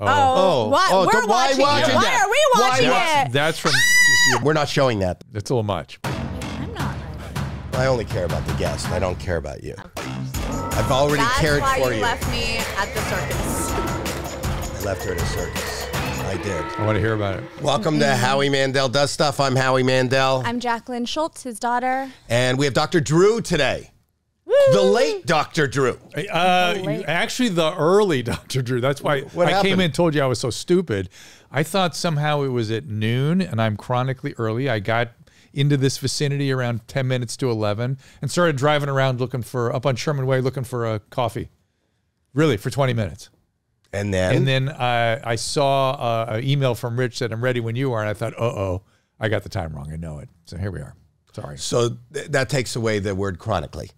Oh. oh, Oh, what? oh, We're so why watching, watching it. Why are we watching that's, it? that's from. Ah! Just, We're not showing that. it's a little much. I'm not. I only care about the guest. I don't care about you. I've already That's cared why for you, you. left me at the circus. I left her at a circus. I did. I want to hear about it. Welcome to mm-hmm. Howie Mandel Does Stuff. I'm Howie Mandel. I'm Jackelyn Shultz, his daughter. and we have Dr. Drew today. The late Dr. Drew. Uh, late. actually, the early Dr. Drew. That's why What I came in and told you I was so stupid. I thought somehow it was at noon, and I'm chronically early. I got into this vicinity around 10 minutes to 11 and started driving around looking for, up on Sherman Way, looking for a coffee. Really, for 20 minutes. And then, And then uh, I saw uh, an email from Rich that I'm ready when you are, and I thought, uh oh, I got the time wrong. I know it. So here we are. Sorry. so th- that takes away the word chronically.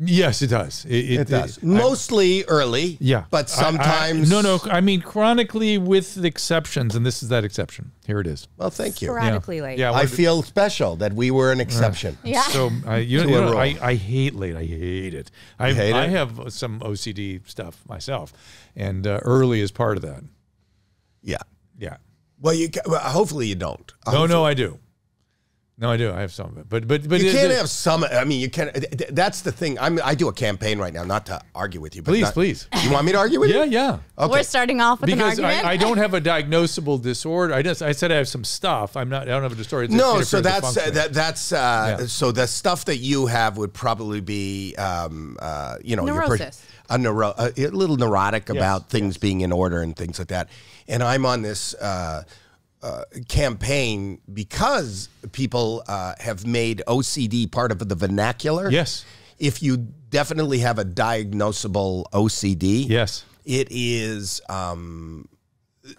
Yes, it does. It, It does. Mostly early. Yeah. But I- I- sometimes. no, no. I mean, chronically with exceptions, and this is that exception. Here it is. Well, thank you. Sporadically late. Yeah. I what- feel special that we were an exception. Yeah. So uh, you, To you know. I, I hate late. I hate it. I, hate I it? have some OCD stuff myself, and uh, early is part of that. Yeah. Yeah. Well, you well, hopefully you don't. No, no, I do. No, I do. I have some of it, but but but You can't it- have some. I mean, you can't. th- th- That's the thing. I'm. I do a campaign right now, not to argue with you. But Please, not- please. You want me to argue with Yeah, you? yeah. Okay. We're starting off with an Because argument. I, I don't have a diagnosable disorder. I just I said I have some stuff. I'm not. I don't have a disorder. It No, so that's uh, that, that's uh, Yeah. so the stuff that you have would probably be, um, uh, you know, you're Neurosis. a neuro, a, a little neurotic about things being in order and things like that. And I'm on this uh, uh, campaign because people uh, have made OCD part of the vernacular. Yes. If you definitely have a diagnosable OCD, yes. it is um,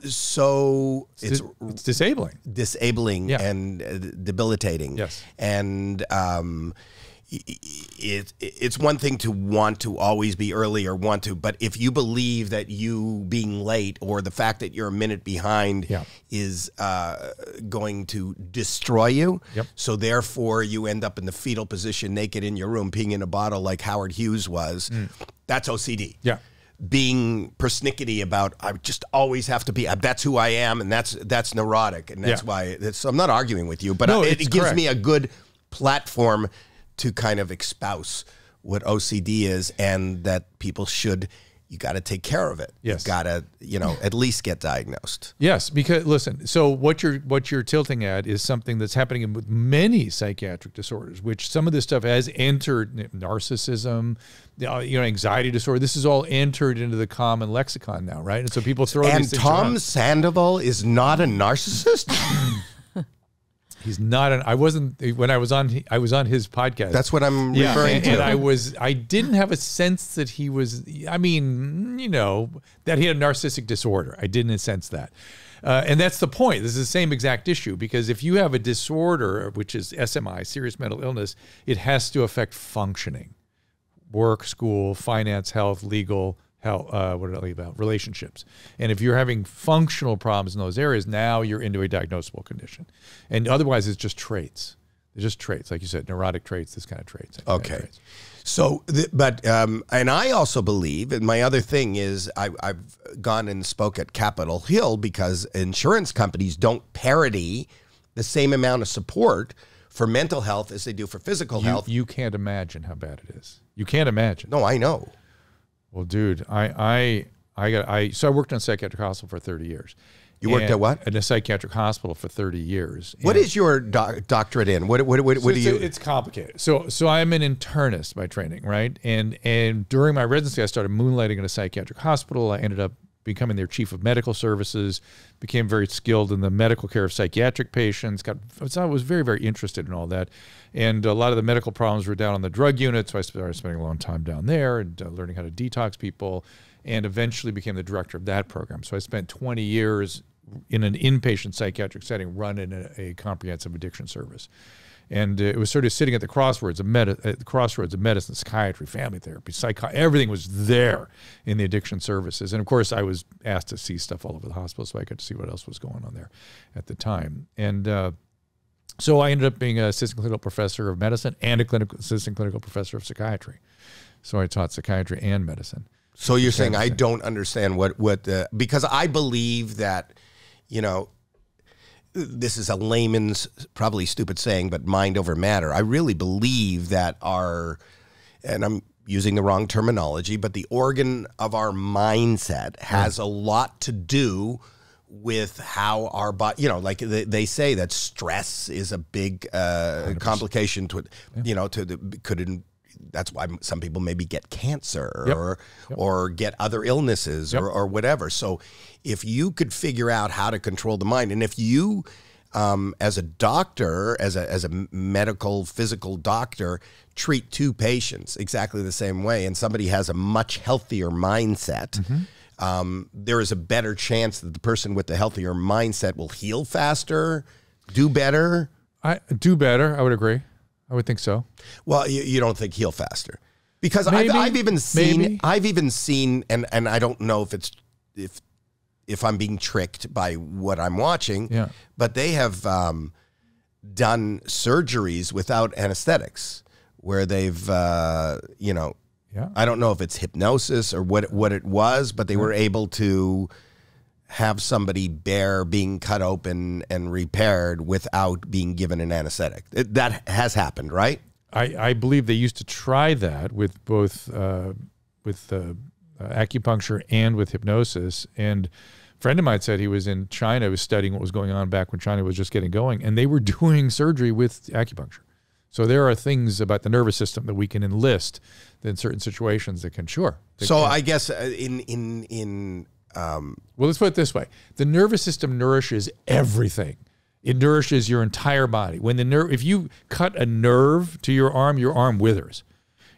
so it's It's disabling. disabling Yeah. and uh, debilitating. Yes. And um, it, it's one thing to want to always be early or want to, but if you believe that you being late or the fact that you're a minute behind Yeah. is uh, going to destroy you, Yep. so therefore you end up in the fetal position, naked in your room, peeing in a bottle like Howard Hughes was, that's OCD Mm. Yeah. being persnickety about I just always have to be uh, that's who I am and that's that's neurotic and that's Yeah. why that's, I'm not arguing with you but No, I- it, it gives me a good platform to kind of espouse what OCD is and that people should you got to take care of it Yes. you got to you know at least get diagnosed Yes, because listen. So what you're what you're tilting at is something that's happening with many psychiatric disorders, which some of this stuff has entered narcissism, uh, you know, anxiety disorder. This is all entered into the common lexicon now, right? And so people throw and Tom. Sandoval is not a narcissist He's not an. I wasn't when I was on. I was on his podcast. that's what I'm yeah, referring and, to and I was. I didn't have a sense that he was. I mean, you know, that he had a narcissistic disorder. I didn't sense that. Uh, and that's the point. This is the same exact issue because if you have a disorder, which is SMI, serious mental illness, it has to affect functioning, work, school, finance, health, legal, health. Uh, what did I leave out? Relationships. And if you're having functional problems in those areas, now you're into a diagnosable condition. And otherwise, it's just traits. They're just traits, like you said, neurotic traits, this kind of traits. kind of Okay. traits. So, but um, and I also believe, and my other thing is, I, I've gone and spoke at Capitol Hill because insurance companies don't parity the same amount of support for mental health as they do for physical You, health. you can't imagine how bad it is. You can't imagine. no, I know. Well, dude, I I I got I so I worked in a psychiatric hospital for 30 years. You worked at what? In a psychiatric hospital for 30 years. What is your doc- doctorate in? What what what, So what do it's, you? It's complicated. So so I'm an internist by training, right? And and during my residency, I started moonlighting in a psychiatric hospital. I ended up becoming their chief of medical services. Became very skilled in the medical care of psychiatric patients. Got I was very very interested in all that, and a lot of the medical problems were down on the drug unit. So I started spending a long time down there and uh, learning how to detox people, and eventually became the director of that program. So I spent 20 years in an inpatient psychiatric setting running a, a comprehensive addiction service and uh, it was sort of sitting at the crossroads of med- at the crossroads of medicine, psychiatry, family therapy, psycho. Everything was there in the addiction services, and of course, I was asked to see stuff all over the hospital, so I got to see what else was going on there at the time. And uh, so I ended up being an assistant clinical professor of medicine and a clinical assistant clinical professor of psychiatry. So I taught psychiatry and medicine. So you're saying I don't understand what what the because I believe that you know this is a layman's probably stupid saying but mind over matter. I really believe that our and I'm using the wrong terminology but the organ of our mindset has a lot to do with how our body you know like they, they say that stress is a big uh, complication to you know to the could in, that's why some people maybe get cancer Yep. or or get other illnesses or, or whatever. So if you could figure out how to control the mind, and if you um, as a doctor, as a as a medical physical doctor, treat two patients exactly the same way, and somebody has a much healthier mindset. Um, there is a better chance that the person with the healthier mindset will heal faster, do better. I do better. I would agree. I would think so. Well, you, you don't think heal faster because. I've, I've even seen Maybe. I've even seen and and I don't know if it's if if I'm being tricked by what I'm watching. Yeah. But they have um, done surgeries without anesthetics where they've uh, you know Yeah. I don't know if it's hypnosis or what what it was, but they were able to have somebody bear being cut open and repaired without being given an anesthetic. It- that has happened, right? I, I believe they used to try that with both uh, with uh, acupuncture and with hypnosis. And a friend of mine said he was in China, was studying what was going on back when China was just getting going, and they were doing surgery with acupuncture. So there are things about the nervous system that we can enlist in certain situations that can sure. So can- I guess uh, in in in um, Well, let's put it this way: the nervous system nourishes everything. It nourishes your entire body. When the nerve, if you cut a nerve to your arm, your arm withers,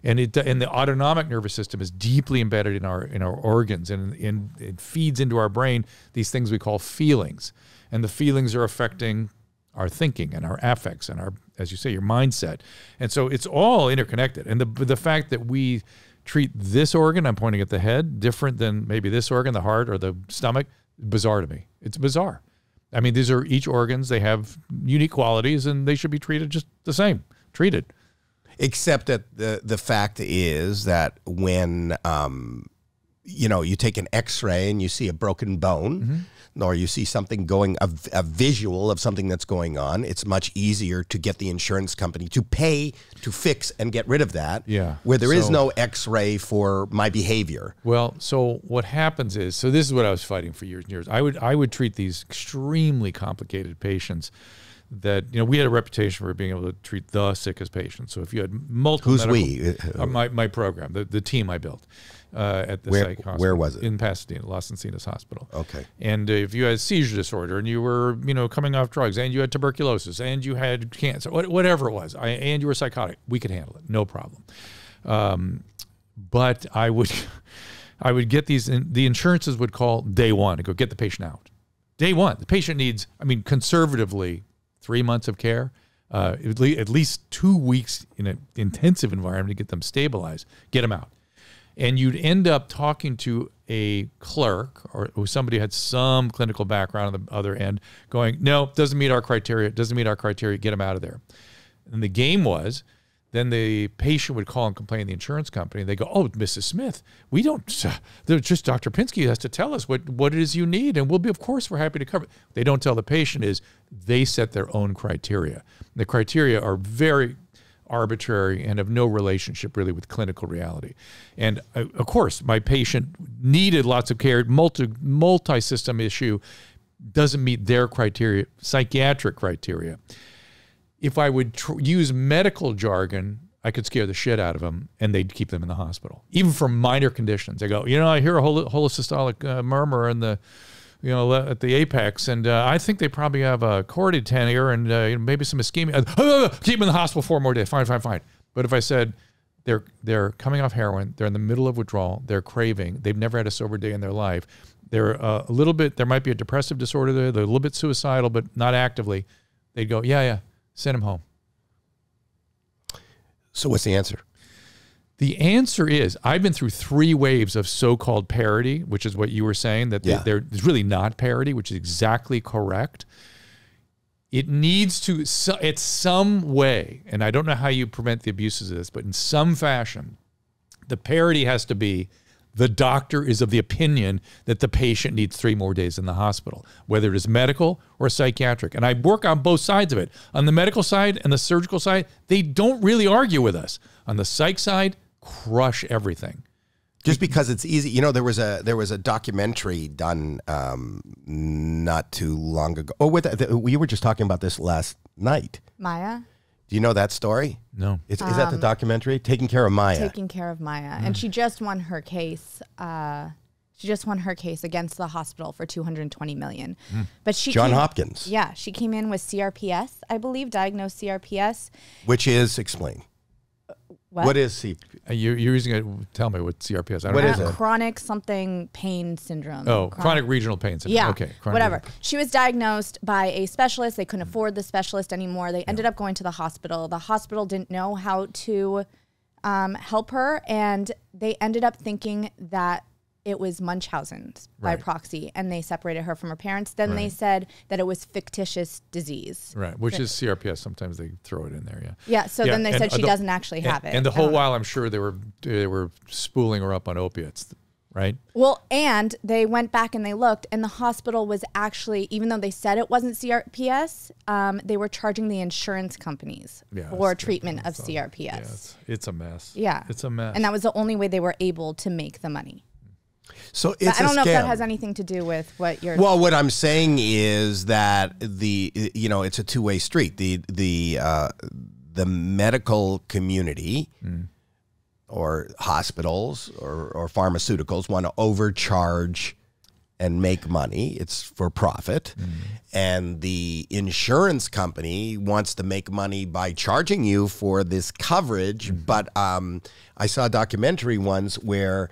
and it and the autonomic nervous system is deeply embedded in our in our organs, and, and it feeds into our brain these things we call feelings, and the feelings are affecting our thinking and our affects and our, as you say, your mindset, and so it's all interconnected. And the the fact that we treat this organ, I'm pointing at the head, different than maybe this organ, the heart or the stomach, bizarre to me. It's bizarre. I mean, these are each organs, they have unique qualities and they should be treated just the same. Treated. except that the the fact is that when um, you know you take an X-ray and you see a broken bone, or you see something going a, a visual of something that's going on, it's much easier to get the insurance company to pay to fix and get rid of that. Yeah. where there is So- no X-ray for my behavior. Well, so what happens is, so this is what I was fighting for years and years. I would I would treat these extremely complicated patients that you know we had a reputation for being able to treat the sickest patients. So if you had multiple, Who's medical- we? Uh, my my program, the the team I built uh, at the Where- psych hospital. where was it? In Pasadena, Las Encinas Hospital. Okay. And if you had seizure disorder and you were, you know, coming off drugs and you had tuberculosis and you had cancer, whatever it was, I, and you were psychotic, we could handle it, no problem. Um, but I would, I would get these. The insurances would call day one and go get the patient out. Day one, the patient needs. I mean, conservatively, three months of care. Uh, at least two weeks in an intensive environment to get them stabilized, get them out and you'd end up talking to a clerk or somebody who had some clinical background on the other end going no doesn't meet our criteria doesn't meet our criteria get them out of there. And the game was then the patient would call and complain to the insurance company. They go oh mrs smith we don't uh, they're just dr pinsky has to tell us what what it is you need and we'll be of course we're happy to cover. It. they don't tell the patient is they set their own criteria. The criteria are very arbitrary and have no relationship really with clinical reality. And uh, of course, my patient needed lots of care, multi multi system issue doesn't meet their criteria, psychiatric criteria. If I would use medical jargon, I could scare the shit out of them and they'd keep them in the hospital, even for minor conditions. They go, you know, I hear a hol- holosystolic uh, murmur in the, you know, at the apex, and uh, I think they probably have a chordae tendineae and uh, you know, maybe some ischemia. Uh, keep them in the hospital four more days. Fine, fine, fine. But if I said they're they're coming off heroin, they're in the middle of withdrawal, they're craving, they've never had a sober day in their life, they're uh, a little bit, there might be a depressive disorder there, they're a little bit suicidal, but not actively. They'd go, yeah, yeah, send them home. So what's the answer? The answer is I've been through three waves of so-called parity, which is what you were saying that Yeah. they're really not parity, which is exactly correct. It needs to, so- it's some way, and I don't know how you prevent the abuses of this, but in some fashion, the parity has to be the doctor is of the opinion that the patient needs three more days in the hospital, whether it is medical or psychiatric. And I work on both sides of it. On the medical side and the surgical side, they don't really argue with us. On the psych side, crush everything. just because it's easy. You know, there was a there was a documentary done um, not too long ago. Oh, with the, we were just talking about this last night. Maya Do you know that story? No. It's, is that the documentary? Taking care of Maya. taking care of Maya, and she just won her case. Uh, she just won her case against the hospital for 220 million. But she John came- Hopkins, Yeah, she came in with CRPS, I believe, diagnosed CRPS. which is explain. What? what is C? Uh, You're, you're using it. Tell me what CRPS. I don't What know. is it? Chronic something pain syndrome. Oh, Chron- chronic regional pain syndrome. Yeah. Okay. chronic whatever. regional- She was diagnosed by a specialist. They couldn't afford the specialist anymore. They ended up going to the hospital. The hospital didn't know how to um, help her, and they ended up thinking that it was Munchausen's by proxy, and they separated her from her parents. Then they said that it was fictitious disease. Right, which is CRPS. Sometimes they throw it in there. Yeah. Yeah. So then they and, said she the- doesn't actually and- have it. And the whole don't while, I'm sure they were they were spooling her up on opiates, right? Well, and they went back and they looked, and the hospital was actually, even though they said it wasn't CRPS, um, they were charging the insurance companies Yeah, for treatment of CRPS. Yeah, it's, it's a mess. Yeah. it's a mess. And that was the only way they were able to make the money. So But I don't a know if that has anything to do with what you're. Well, what I'm saying is that the you know it's a two way street. The the uh, the medical community or hospitals or, or pharmaceuticals want to overcharge and make money. It's for profit, and the insurance company wants to make money by charging you for this coverage. But um, I saw a documentary once where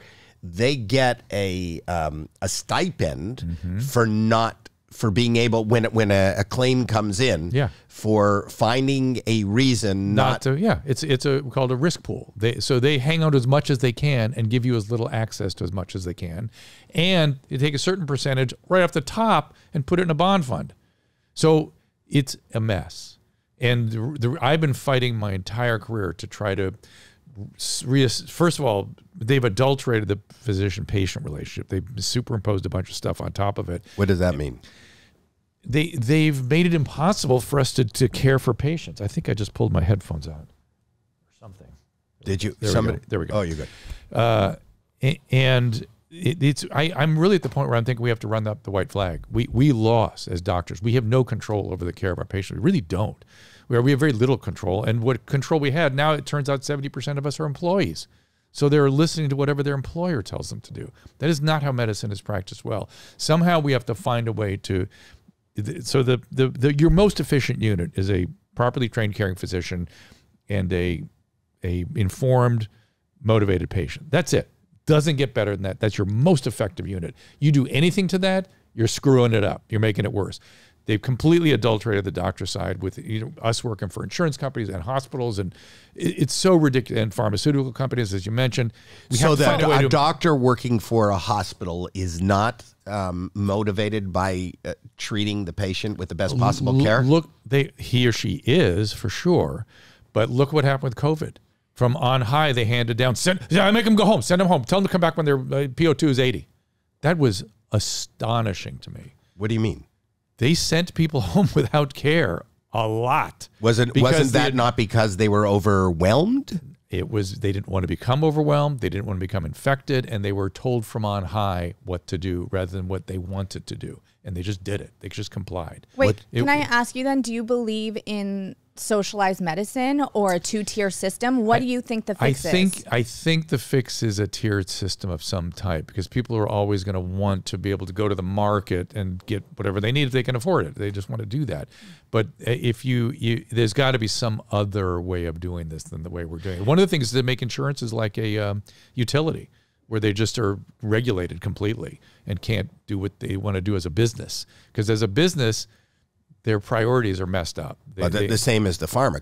they get a um, a stipend for not for being able when when a, a claim comes in Yeah. for finding a reason not not, to yeah it's it's a called a risk pool. They so they hang out as much as they can and give you as little access to as much as they can. And they take a certain percentage right off the top and put it in a bond fund. So it's a mess. And the, the, i've been fighting my entire career to try to first of all they've adulterated the physician patient relationship they've superimposed a bunch of stuff on top of it what does that mean? they they've made it impossible for us to, to care for patients i think i just pulled my headphones out or something Did you There we somebody? go. There we go. Oh, you're good. uh, and it, it's I, I'm really at the point where I'm thinking we have to run up the white flag. We we lost as doctors. We have no control over the care of our patients. We really don't. We have very little control, and what control we had now it turns out 70 percent of us are employees. So they're listening to whatever their employer tells them to do. That is not how medicine is practiced well. Somehow we have to find a way to. So the the, the your most efficient unit is a properly trained caring physician and a a informed, motivated patient. That's it. Doesn't get better than that. That's your most effective unit. You do anything to that, you're screwing it up. You're making it worse. They've completely adulterated the doctor side with you know, us working for insurance companies and hospitals, and it, it's so ridiculous. And pharmaceutical companies, as you mentioned, we so that a a to doctor working for a hospital is not um, motivated by uh, treating the patient with the best possible care. Look, they he or she is for sure, but look what happened with COVID. From on high, they handed down. Send, yeah, make them go home. Send them home. Tell them to come back when their uh, PO two is eighty. That was astonishing to me. what do you mean? They sent people home without care a lot. Was it wasn't that had- not because they were overwhelmed? It was they didn't want to become overwhelmed. They didn't want to become infected, and they were told from on high what to do rather than what they wanted to do, and they just did it. They just complied. Wait, It- can I ask you then? Do you believe in socialized medicine or a two-tier system? What do you think the I fix think is? I think the fix is a tiered system of some type because people are always going to want to be able to go to the market and get whatever they need if they can afford it. They just want to do that. But uh, if you, you there's got to be some other way of doing this than the way we're doing it. One of the things that make insurance is like a um, utility where they just are regulated completely and can't do what they want to do as a business because as a business their priorities are messed up. They- But the, they- the same as the pharma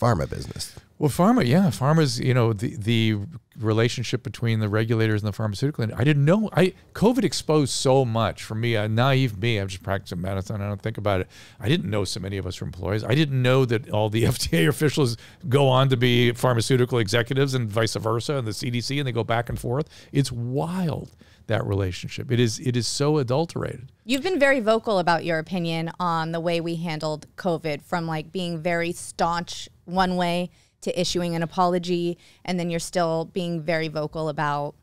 pharma business. Well, pharma, yeah, pharma's, you know, the the relationship between the regulators and the pharmaceutical industry. I didn't know. I COVID exposed so much for me, a naive me. I'm just practicing medicine. I don't think about it. I didn't know so many of us were employees. I didn't know that all the FDA officials go on to be pharmaceutical executives and vice versa, and the CDC, and they go back and forth. It's wild that relationship. It is it is so adulterated. You've been very vocal about your opinion on the way we handled COVID, from like being very staunch one way to issuing an apology, and then you're still being very vocal about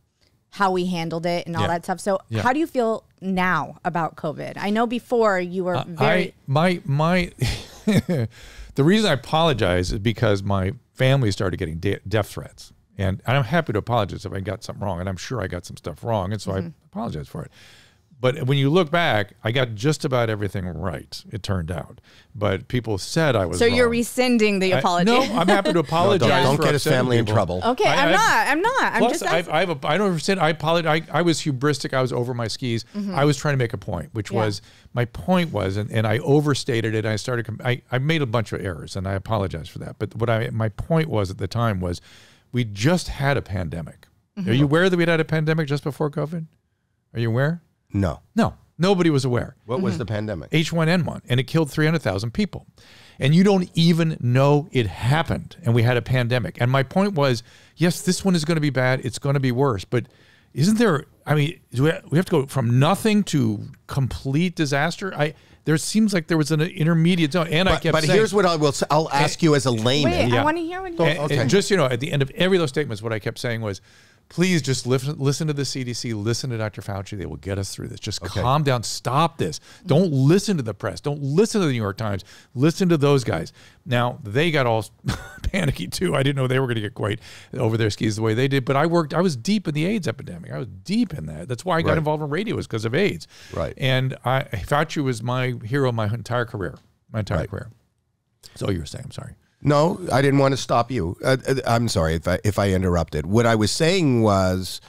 how we handled it and all Yeah. that stuff. So, Yeah. how do you feel now about COVID? I know before you were very. I my my the reason I apologize is because my family started getting de- death threats, and, and I'm happy to apologize if I got something wrong, and I'm sure I got some stuff wrong, and so I apologize for it. But when you look back, I got just about everything right. It turned out, but people said I was. so you're rescinding the I- apology. no, I'm happy to apologize. don't for get his upsetting family in trouble. okay, I- I, am I- not. I'm not. I'm Plus, just. I've, asking. I've, a, I don't understand. I apologize. I, I was hubristic. I was over my skis. I was trying to make a point, which Mm-hmm. Yeah. was my point was, and, and I overstated it. I started. com- I, I made a bunch of errors, and I apologize for that. But what I my point was at the time was, we just had a pandemic. Mm-hmm. Are you aware that we had a pandemic just before COVID? Are you aware? No. No, nobody was aware. What Mm-hmm. was the pandemic? H1N1, and it killed 300,000 people. And you don't even know it happened. And we had a pandemic. And my point was yes, this one is going to be bad. It's going to be worse. But isn't there, I mean, do we we have to go from nothing to complete disaster? I There seems like there was an intermediate zone. And I But, kept but saying, here's what I will. say. I'll ask you as a layman. Wait, yeah. I want to hear what you. and, okay. and just you know, at the end of every of those statements, what I kept saying was, please just listen, listen to the CDC, listen to Dr. Fauci. They will get us through this. Just calm down. Stop this. Don't listen to the press. Don't listen to the New York Times. Listen to those guys. Now they got all panicky too. I didn't know they were going to get quite over their skis the way they did. But I worked. I was deep in the AIDS epidemic. I was deep in that. That's why I got Right. involved in radio is because of AIDS. Right. And I Fauci was my hero my entire career. My entire Right. career. So you were saying, I'm sorry. No, I didn't want to stop you. Uh, uh, I'm sorry if I if I interrupted. What I was saying was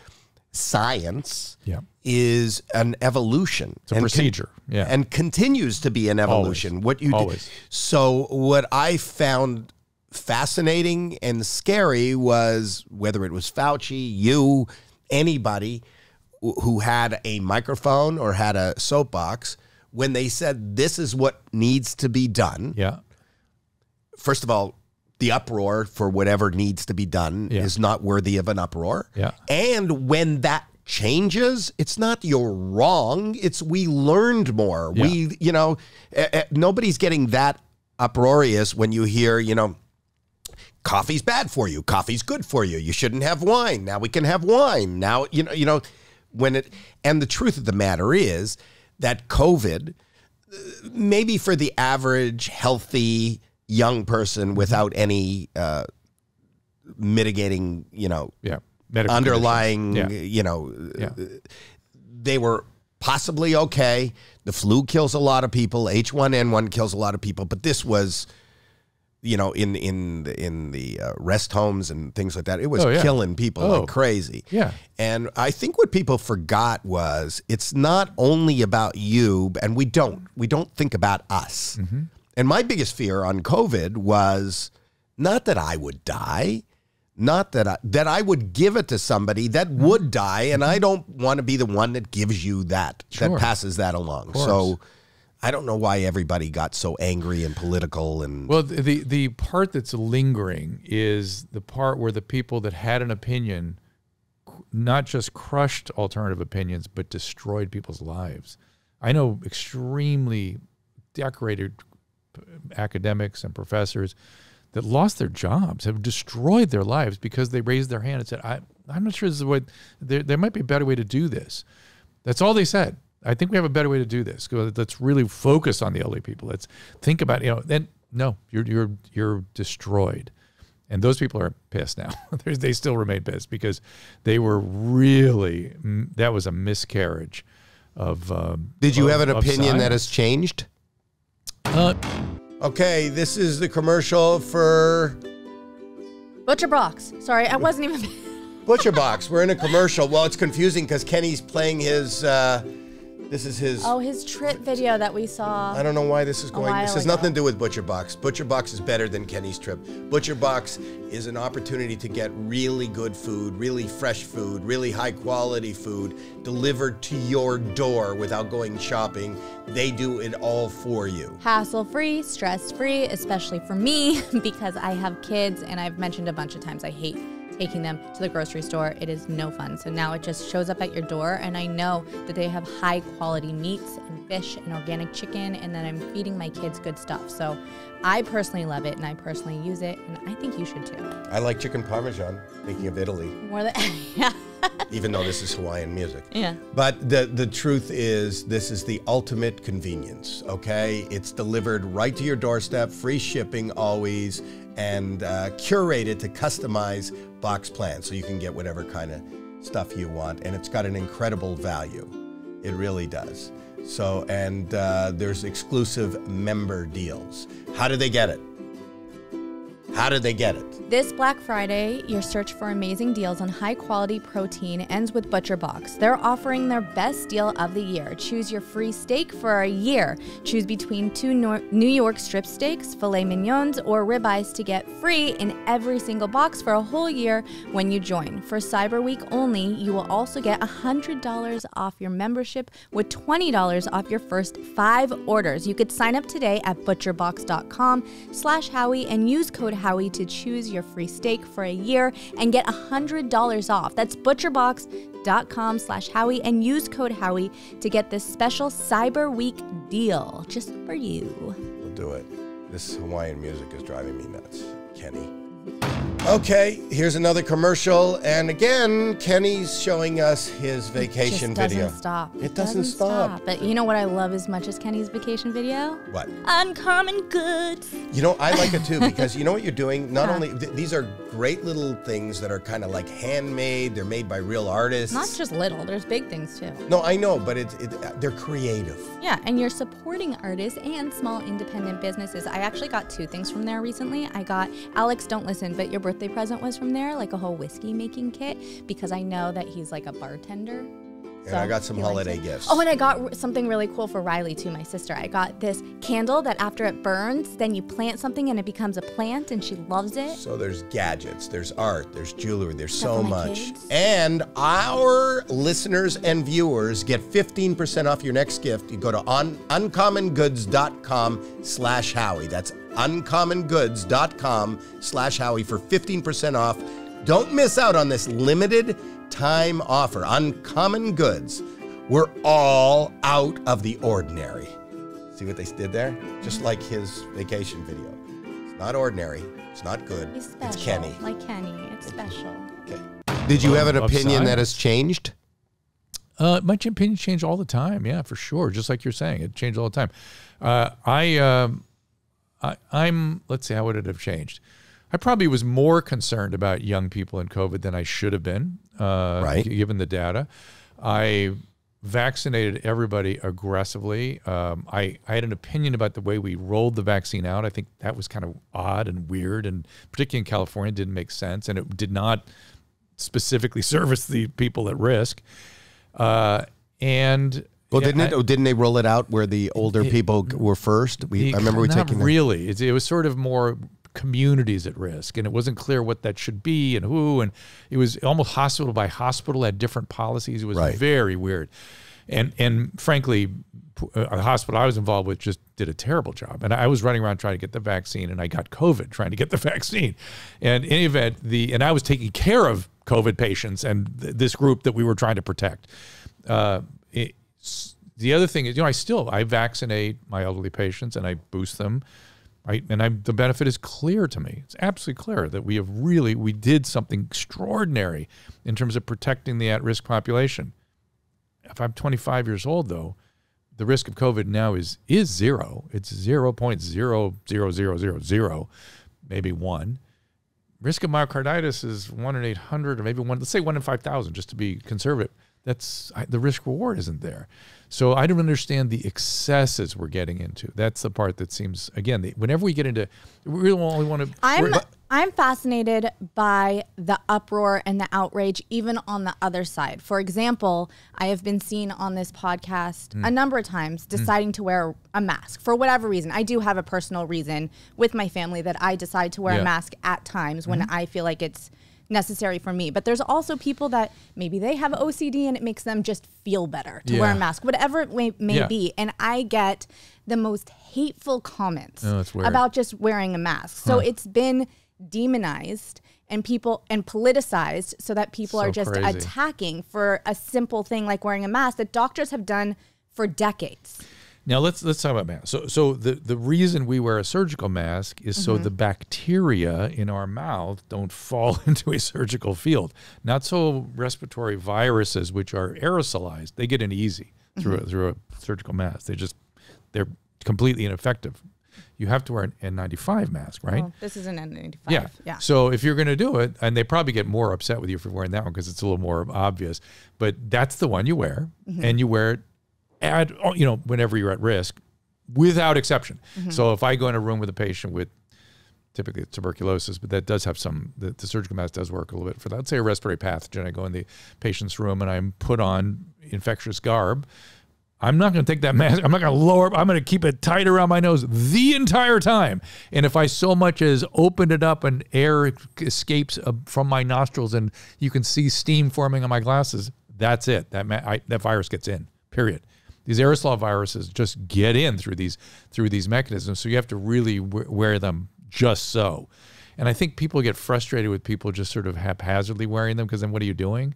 science Yeah. is an evolution. It's a procedure. yeah. and continues to be an evolution. Always. What you do- Always. so what I found fascinating and scary was whether it was Fauci, you, anybody wh- who had a microphone or had a soapbox when they said this is what needs to be done. yeah. First of all, the uproar for whatever needs to be done Yeah. is not worthy of an uproar. Yeah. And when that changes, it's not you're wrong. It's we learned more. We, you know, eh, eh, nobody's getting that uproarious when you hear, you know, coffee's bad for you. Coffee's good for you. You shouldn't have wine. Now we can have wine. Now, you know, you know, when it and the truth of the matter is that COVID uh, maybe for the average healthy young person without any uh, mitigating, you know, Yeah. Medical underlying. Yeah. you know, Yeah. they were possibly okay. The flu kills a lot of people. H1N1 kills a lot of people, but this was, you know, in in the- in the uh, rest homes and things like that. It was Oh, yeah. killing people Oh. like crazy. Yeah. And I think what people forgot was it's not only about you, and we don't we don't think about us. Mm-hmm. And my biggest fear on COVID was not that I would die, not that I, that I would give it to somebody that Mm-hmm. would die, and I don't want to be the one that gives you that Sure. that passes that along. So I don't know why everybody got so angry and political and Well, the, the the part that's lingering is the part where the people that had an opinion not just crushed alternative opinions but destroyed people's lives. I know extremely decorated academics and professors that lost their jobs, have destroyed their lives because they raised their hand and said, I, "I'm not sure this is what there, there might be a better way to do this." That's all they said. I think we have a better way to do this. Let's really focus on the elderly people. Let's think about you know. Then no, you're you're you're destroyed, and those people are pissed now. They're- still remain pissed because they were really that was a miscarriage of. Um, Did you of- have an opinion that has changed? Uh, Okay, this is the commercial for Butcher Box. Sorry, I wasn't even. Butcher Box. We're in a commercial. Well, it's confusing because Kenny's playing his uh, This is his. Oh, his trip video that we saw. I don't know why this is going. This has ago. nothing to do with Butcher Box. Butcher Box is better than Kenny's trip. Butcher Box is an opportunity to get really good food, really fresh food, really high quality food delivered to your door without going shopping. They do it all for you. Hassle free, stress free, especially for me because I have kids and I've mentioned a bunch of times I hate taking them to the grocery store. It is no fun. So now it just shows up at your door and I know that they have high quality meats and fish and organic chicken and that I'm feeding my kids good stuff. So I personally love it and I personally use it and I think you should too. I like chicken parmesan, thinking of Italy, More than yeah. Even though this is Hawaiian music. Yeah. But the the truth is, this is the ultimate convenience. Okay, it's delivered right to your doorstep, free shipping always, and uh, curated to customize box plans, so you can get whatever kind of stuff you want, and it's got an incredible value. It really does. So, and uh, there's exclusive member deals. How do they get it? How did they get it? This Black Friday, your search for amazing deals on high quality protein ends with ButcherBox. They're offering their best deal of the year. Choose your free steak for a year. Choose between two New York strip steaks, filet mignons, or ribeyes to get free in every single box for a whole year when you join. For Cyber Week only, you will also get $100 off your membership with $20 off your first five orders. You could sign up today at butcherbox.com slash Howie and use code Howie to choose your free steak for a year and get $100 off. That's butcherbox.com slash Howie and use code Howie to get this special Cyber Week deal just for you. We'll do it. This Hawaiian music is driving me nuts, Kenny. Okay, here's another commercial, and again, Kenny's showing us his vacation Just doesn't video. stop. It doesn't, stop. But you know what I love as much as Kenny's vacation video? What? Uncommon goods. You know, I like it too because you know what you're doing. Not Huh. only th- these are great little things that are kind of like handmade. They're made by real artists. Not just little, there's big things too. no, I know, but it's it, they're creative. Yeah, and you're supporting artists and small independent businesses. I actually got two things from there recently. I got Alex, don't listen, but your birthday present was from there, like a whole whiskey making kit, because I know that he's like a bartender. And I got some holiday gifts. Oh, and I got something really cool for Riley too, my sister. I got this candle that after it burns, then you plant something and it becomes a plant, and she loves it. So there's gadgets, there's art, there's jewelry, there's Stuff so much. kids. And our listeners and viewers get 15% off your next gift. You go to on, uncommongoods.com slash Howie. That's uncommongoods.com slash Howie for 15% off. Don't miss out on this limited time offer. Uncommon Goods. We're all out of the ordinary. See what they did there? Just like his vacation video. It's not ordinary. It's not good. He's special. It's Kenny. Like Kenny. It's special. Okay. Did you have an opinion that has changed? Uh, my opinions change all the time. Yeah, for sure. Just like you're saying, it changed all the time. Uh, I, um, I, I'm. Let's see, how would it have changed? I probably was more concerned about young people in COVID than I should have been, uh, Right. Given the data, I vaccinated everybody aggressively. Um, I, I had an opinion about the way we rolled the vaccine out. I think that was kind of odd and weird, and particularly in California, didn't make sense, and it did not specifically service the people at risk. Uh, and Well, yeah, didn't it? I- oh, didn't they roll it out where the older people were first? We I remember we taking really. It, it was sort of more communities at risk, and it wasn't clear what that should be and who. And it was almost hospital by hospital had different policies. It was Right. very weird, and and frankly, uh, the hospital I was involved with just did a terrible job. And I was running around trying to get the vaccine, and I got COVID trying to get the vaccine. And in any event, the and I was taking care of COVID patients and th- this group that we were trying to protect. Uh, it, the other thing is, you know, I still I vaccinate my elderly patients and I boost them. Right, and I, the benefit is clear to me. It's absolutely clear that we have really we did something extraordinary in terms of protecting the at-risk population. If I'm 25 years old, though, the risk of COVID now is is zero. It's zero point zero zero zero zero zero, maybe one. Risk of myocarditis is one in 800, or maybe one. Let's say one in 5,000, just to be conservative. That's I, the risk reward isn't there. So I don't understand the excesses we're getting into. That's the part that seems again. The, whenever we get into, we really only want to. I'm I'm fascinated by the uproar and the outrage, even on the other side. For example, I have been seen on this podcast hmm. a number of times hmm. deciding to wear a mask for whatever reason. I do have a personal reason with my family that I decide to wear Yeah. a mask at times when hmm. I feel like it's necessary for me. But there's also people that maybe they have OCD and it makes them just feel better to wear a mask, whatever it may, may Yeah. be. And I get the most hateful comments Oh, about just wearing a mask. So it's been demonized and people and politicized so that people So are just crazy. attacking for a simple thing like wearing a mask that doctors have done for decades. Now let's let's talk about masks. So so the the reason we wear a surgical mask is so Mm-hmm. the bacteria in our mouth don't fall into a surgical field. Not so respiratory viruses, which are aerosolized, they get in easy through Mm-hmm. a, through a surgical mask. They just they're completely ineffective. You have to wear an N95 mask, right? Oh, this is an N95. Yeah. Yeah. So if you're going to do it, and they probably get more upset with you for wearing that one because it's a little more obvious, but that's the one you wear, Mm-hmm. and you wear it at you know whenever you're at risk, without exception. Mm-hmm. So if I go in a room with a patient with typically tuberculosis, but that does have some the, the surgical mask does work a little bit for that. Let's say a respiratory pathogen. I go in the patient's room and I'm put on infectious garb. I'm not going to take that mask. I'm not going to lower. I'm going to keep it tight around my nose the entire time. And if I so much as open it up and air escapes from my nostrils and you can see steam forming on my glasses, that's it. That ma- I, that virus gets in. Period. These aerosol viruses just get in through these through these mechanisms. So you have to really wear them just so. And I think people get frustrated with people just sort of haphazardly wearing them because then what are you doing?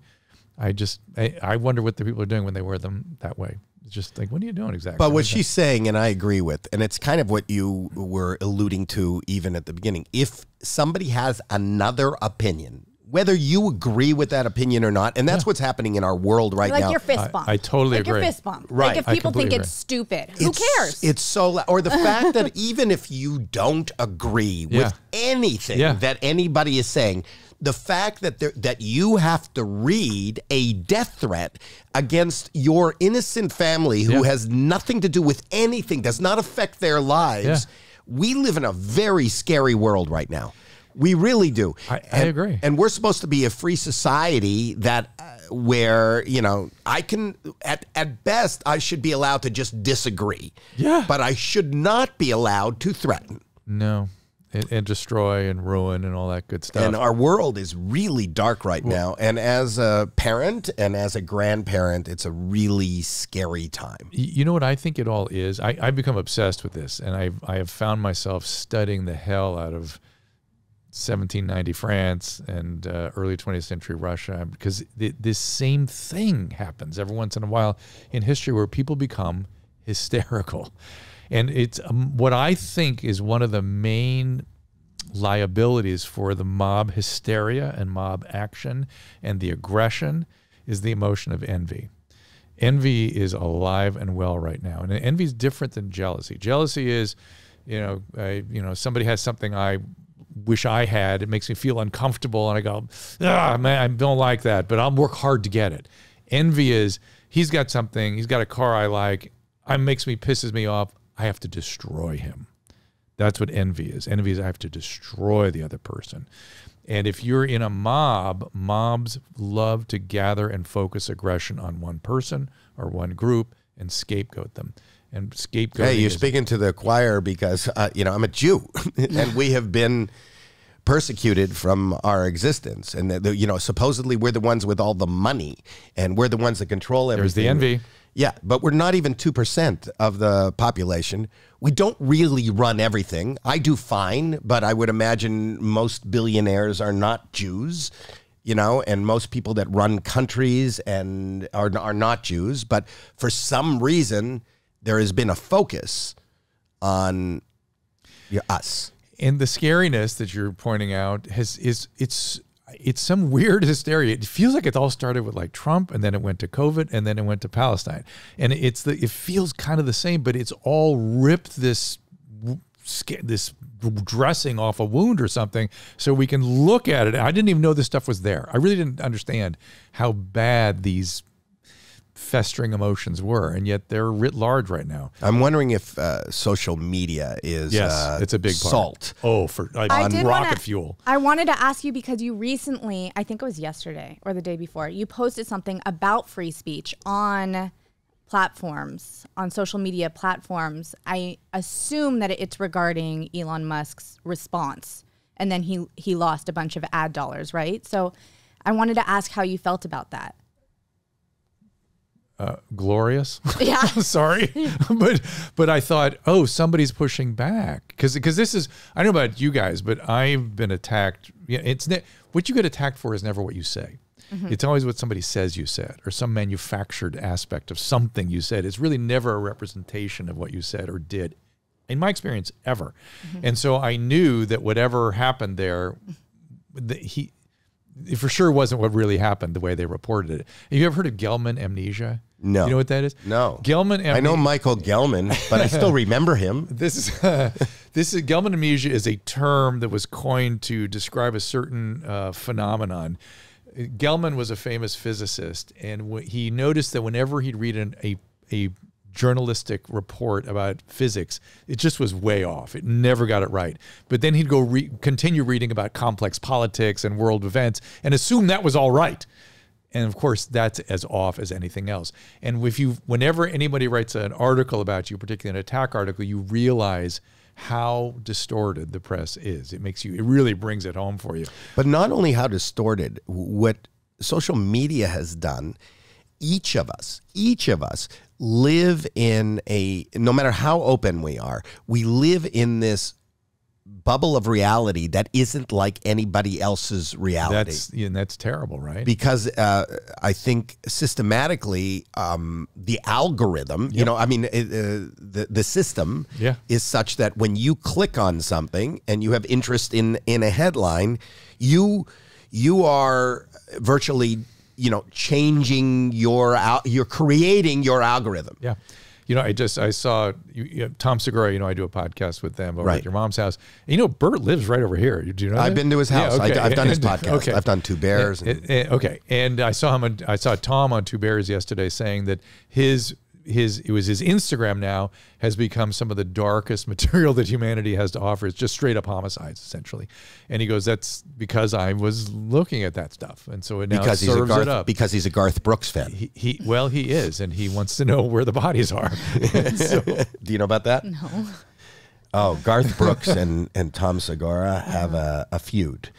I just I, I wonder what the people are doing when they wear them that way. It's just like, what are you doing exactly? But what she's saying, and I agree with, and it's kind of what you were alluding to even at the beginning. If somebody has another opinion, whether you agree with that opinion or not, and that's what's happening in our world right like now. your fist bump. I totally like your agree. fist bump. Right. Like if people think completely it's stupid, who It's- cares? It's so, la- or the fact that even if you don't agree Yeah. with anything Yeah. that anybody is saying, the fact that there, that you have to read a death threat against your innocent family who Yeah. has nothing to do with anything, does not affect their lives. Yeah. We live in a very scary world right now. We really do. I- I agree. And we're supposed to be a free society that uh, where, you know, I can at at best I should be allowed to just disagree. Yeah. But I should not be allowed to threaten. no, and, and destroy and ruin and all that good stuff. And our world is really dark right now. And as a parent and as a grandparent, it's a really scary time. You know what I think it all is? I, I've become obsessed with this, and I've I have found myself studying the hell out of 1790 France and uh, early 20th century Russia because th- this same thing happens every once in a while in history where people become hysterical, and it's um, what I think is one of the main liabilities for the mob hysteria and mob action and the aggression is the emotion of envy. Envy is alive and well right now, and envy is different than jealousy. Jealousy is, you know, I, you know, somebody has something I wish I had. It makes me feel uncomfortable, and I go, ah, man, I don't like that, but I'll work hard to get it. Envy is he's got something, he's got a car I like, it makes me pisses me off. I have to destroy him. That's what envy is. Envy is I have to destroy the other person. And if you're in a mob, mobs love to gather and focus aggression on one person or one group and scapegoat them. And scapegoating Hey, you're is- speaking to the choir because uh, you know I'm a Jew, and we have been persecuted from our existence, and the, the- you know supposedly we're the ones with all the money, and we're the ones that control everything. There's the envy. Yeah, but we're not even 2% of the population. We don't really run everything. I do fine, but I would imagine most billionaires are not Jews, you know, and most people that run countries and are, are not Jews. But for some reason, there has been a focus on us. and the scariness that you're pointing out has is it's it's some weird hysteria. It feels like it all started with like Trump, and then it went to COVID, and then it went to Palestine, and it's the it feels kind of the same, but it's all ripped this this dressing off a wound or something, so we can look at it. I didn't even know this stuff was there. I really didn't understand how bad these festering emotions were, and yet they're writ large right now. I'm wondering if uh, social media is Yes, uh, it's a big part. salt. Oh, for like, I on did rocket wanna- fuel. I wanted to ask you because you recently, I think it was yesterday or the day before, you posted something about free speech on platforms, on social media platforms. I assume that it's regarding Elon Musk's response. And then he he lost a bunch of ad dollars, right? So I wanted to ask how you felt about that. Uh, glorious. Yeah. Sorry, but but I thought, oh, somebody's pushing back because because this is I don't know about you guys, but I've been attacked. Yeah, it's ne- what you get attacked for is never what you say. Mm-hmm. It's always what somebody says you said or some manufactured aspect of something you said. It's really never a representation of what you said or did, in my experience, ever. Mm-hmm. And so I knew that whatever happened there, that he it for sure wasn't what really happened the way they reported it. Have you ever heard of Gell-Mann amnesia? No. You know what that is? No. Gell-Mann amnesia. I know Michael Gelman, but I still remember him. This is this is Gell-Mann amnesia is a term that was coined to describe a certain uh, phenomenon. Gell-Mann was a famous physicist, and he noticed that whenever he'd read an, a a journalistic report about physics, it just was way off. It never got it right. But then he'd go re- continue reading about complex politics and world events and assume that was all right. And of course, that's as off as anything else. And if you, whenever anybody writes an article about you, particularly an attack article, you realize how distorted the press is. It makes you, it really brings it home for you. But not only how distorted, what social media has done, each of us, each of us live in a, no matter how open we are, we live in this bubble of reality that isn't like anybody else's reality. That's, yeah, and that's terrible, right? because uh, I think systematically um, the algorithm, you know, I mean, it, uh, the the system Yeah. is such that when you click on something and you have interest in in a headline, you you are virtually you know changing your al- you're creating your algorithm. Yeah. You know, I just I saw you, you Tom Segura. You know, I do a podcast with them over Right. at your mom's house. And you know, Bert lives right over here. Do you know? I've that? been to his house. Yeah, I, have done his podcast. Okay. I've done Two Bears. and- Eh, eh, okay, and I saw him. On, I saw Tom on Two Bears yesterday saying that his his it was his Instagram now has become some of the darkest material that humanity has to offer. It's just straight up homicides essentially, and he goes, "That's because I was looking at that stuff, and so it now because he's a serves it Garth up." because he's a Garth Brooks fan. he, he well he is, and he wants to know where the bodies are. so, Do you know about that? No. Oh, Garth Brooks and, and Tom Segura have a, a feud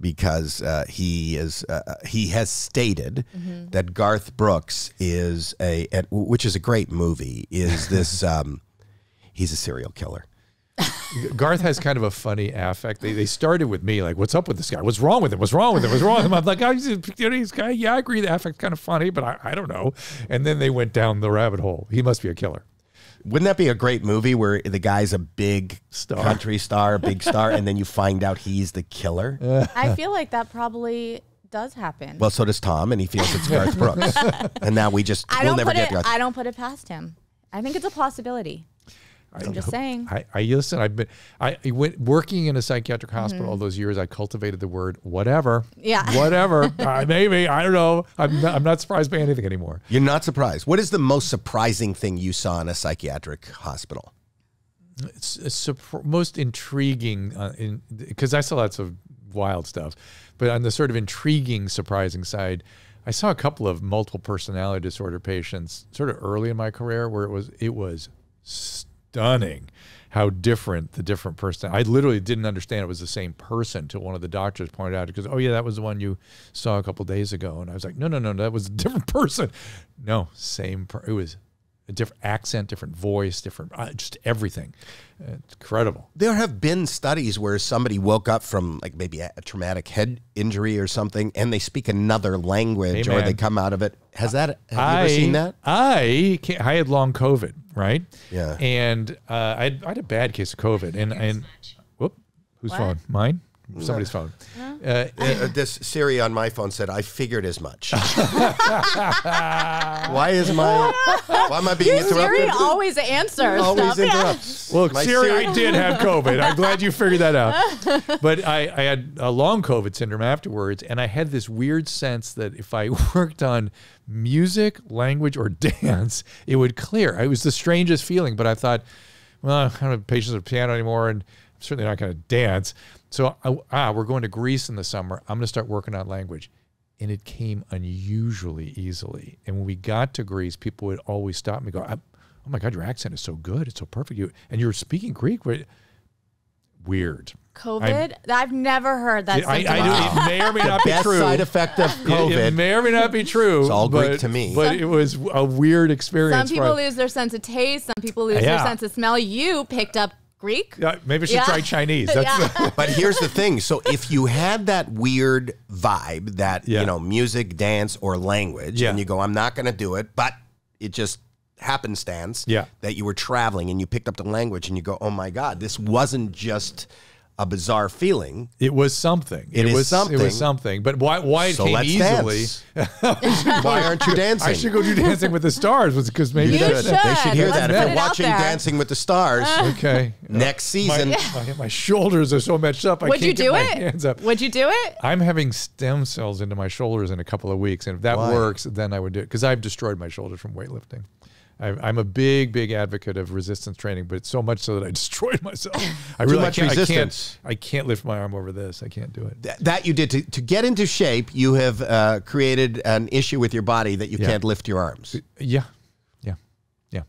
because uh, he is uh, he has stated that Garth Brooks is a and- which is a great movie is this um, he's a serial killer. Garth has kind of a funny affect. They, they started with me like, "What's up with this guy? What's wrong with him? What's wrong with him? What's wrong with him?" I'm like, "Oh, he's, you know, he's guy. Yeah, I agree. The affect's kind of funny, but I, I don't know." And then they went down the rabbit hole. He must be a killer. Wouldn't that be a great movie where the guy's a big Star. country star, a big star, and then you find out he's the killer? I feel like that probably does happen. Well, so does Tom, and he feels it's Garth Brooks. and now we just I we'll don't never put get it. Garth. I don't put it past him. I think it's a possibility. I'm just saying. I, I listen. I've been I, I went working in a psychiatric hospital all those years. I cultivated the word whatever. Yeah. whatever. uh, maybe I don't know. I'm not, I'm not surprised by anything anymore. You're not surprised. What is the most surprising thing you saw in a psychiatric hospital? it's, it's most intriguing uh, in because I saw lots of wild stuff, but on the sort of intriguing, surprising side, I saw a couple of multiple personality disorder patients sort of early in my career where it was it was stunning how different the different person. I literally didn't understand it was the same person till one of the doctors pointed out because oh yeah that was the one you saw a couple days ago and I was like no no no that was a different person. No, same. Per- it was a different accent, different voice, different uh, just everything. Uh, It's incredible. There have been studies where somebody woke up from like maybe a, a traumatic head injury or something, and they speak another language, Hey, or they come out of it. Has that? Have I, you ever seen that? I can't, I had long COVID, right? Yeah. And uh, I, had, I had a bad case of COVID, and and whoop, whose What? phone? Mine. Somebody's phone. Uh, Uh, this Siri on my phone said, "I figured as much." why is my why am I being Siri interrupted? always answers Always stuff. Interrupts. Look, My Siri, Siri- I did have COVID. I'm glad you figured that out. But I, I had a long COVID syndrome afterwards, and I had this weird sense that if I worked on music, language, or dance, it would clear. It was the strangest feeling, but I thought, well, I don't have patience with piano anymore, and I'm certainly not going to dance. So, I, ah, we're going to Greece in the summer. I'm going to start working on language. And it came unusually easily. And when we got to Greece, people would always stop me and go, Oh my God, your accent is so good. It's so perfect. You and you're speaking Greek. Wait, Weird. COVID. I've never heard that. I, symptom. I do, it may or may not be true. side effect of It- It, may or may not be true. It's all Greek but- to me. But it was a weird experience. Some people for- lose their sense of taste. Some people lose Yeah. their sense of smell. You picked up Greek. Yeah, maybe I should Yeah. try Chinese. That's Yeah. But here's the thing. So if you had that weird vibe, that Yeah. you know, music, dance, or language, Yeah. and you go, I'm not going to do it, but it just happenstance Yeah. that you were traveling and you picked up the language and you go, oh my god, this wasn't just a bizarre feeling. It was something. It was something. It was something. But why? Why it So came let's easily? dance. Why aren't you dancing? I should go do Dancing with the Stars. Was because maybe You that's should. They should hear Let's that. If put you're watching there. Dancing with the Stars okay. next season, my, my shoulders are so messed up. I Would can't you get do my it? hands up. Would you do it? I'm having stem cells into my shoulders in a couple of weeks, and if that Why? works, then I would do it because I've destroyed my shoulders from weightlifting. I, I'm a big, big advocate of resistance training, but so much so that I destroyed myself. I really much can't, resistance. I can't. I can't lift my arm over this. I can't do it. Th- that you did to, to get into shape, you have uh, created an issue with your body that you Yeah. can't lift your arms. Yeah, yeah, yeah.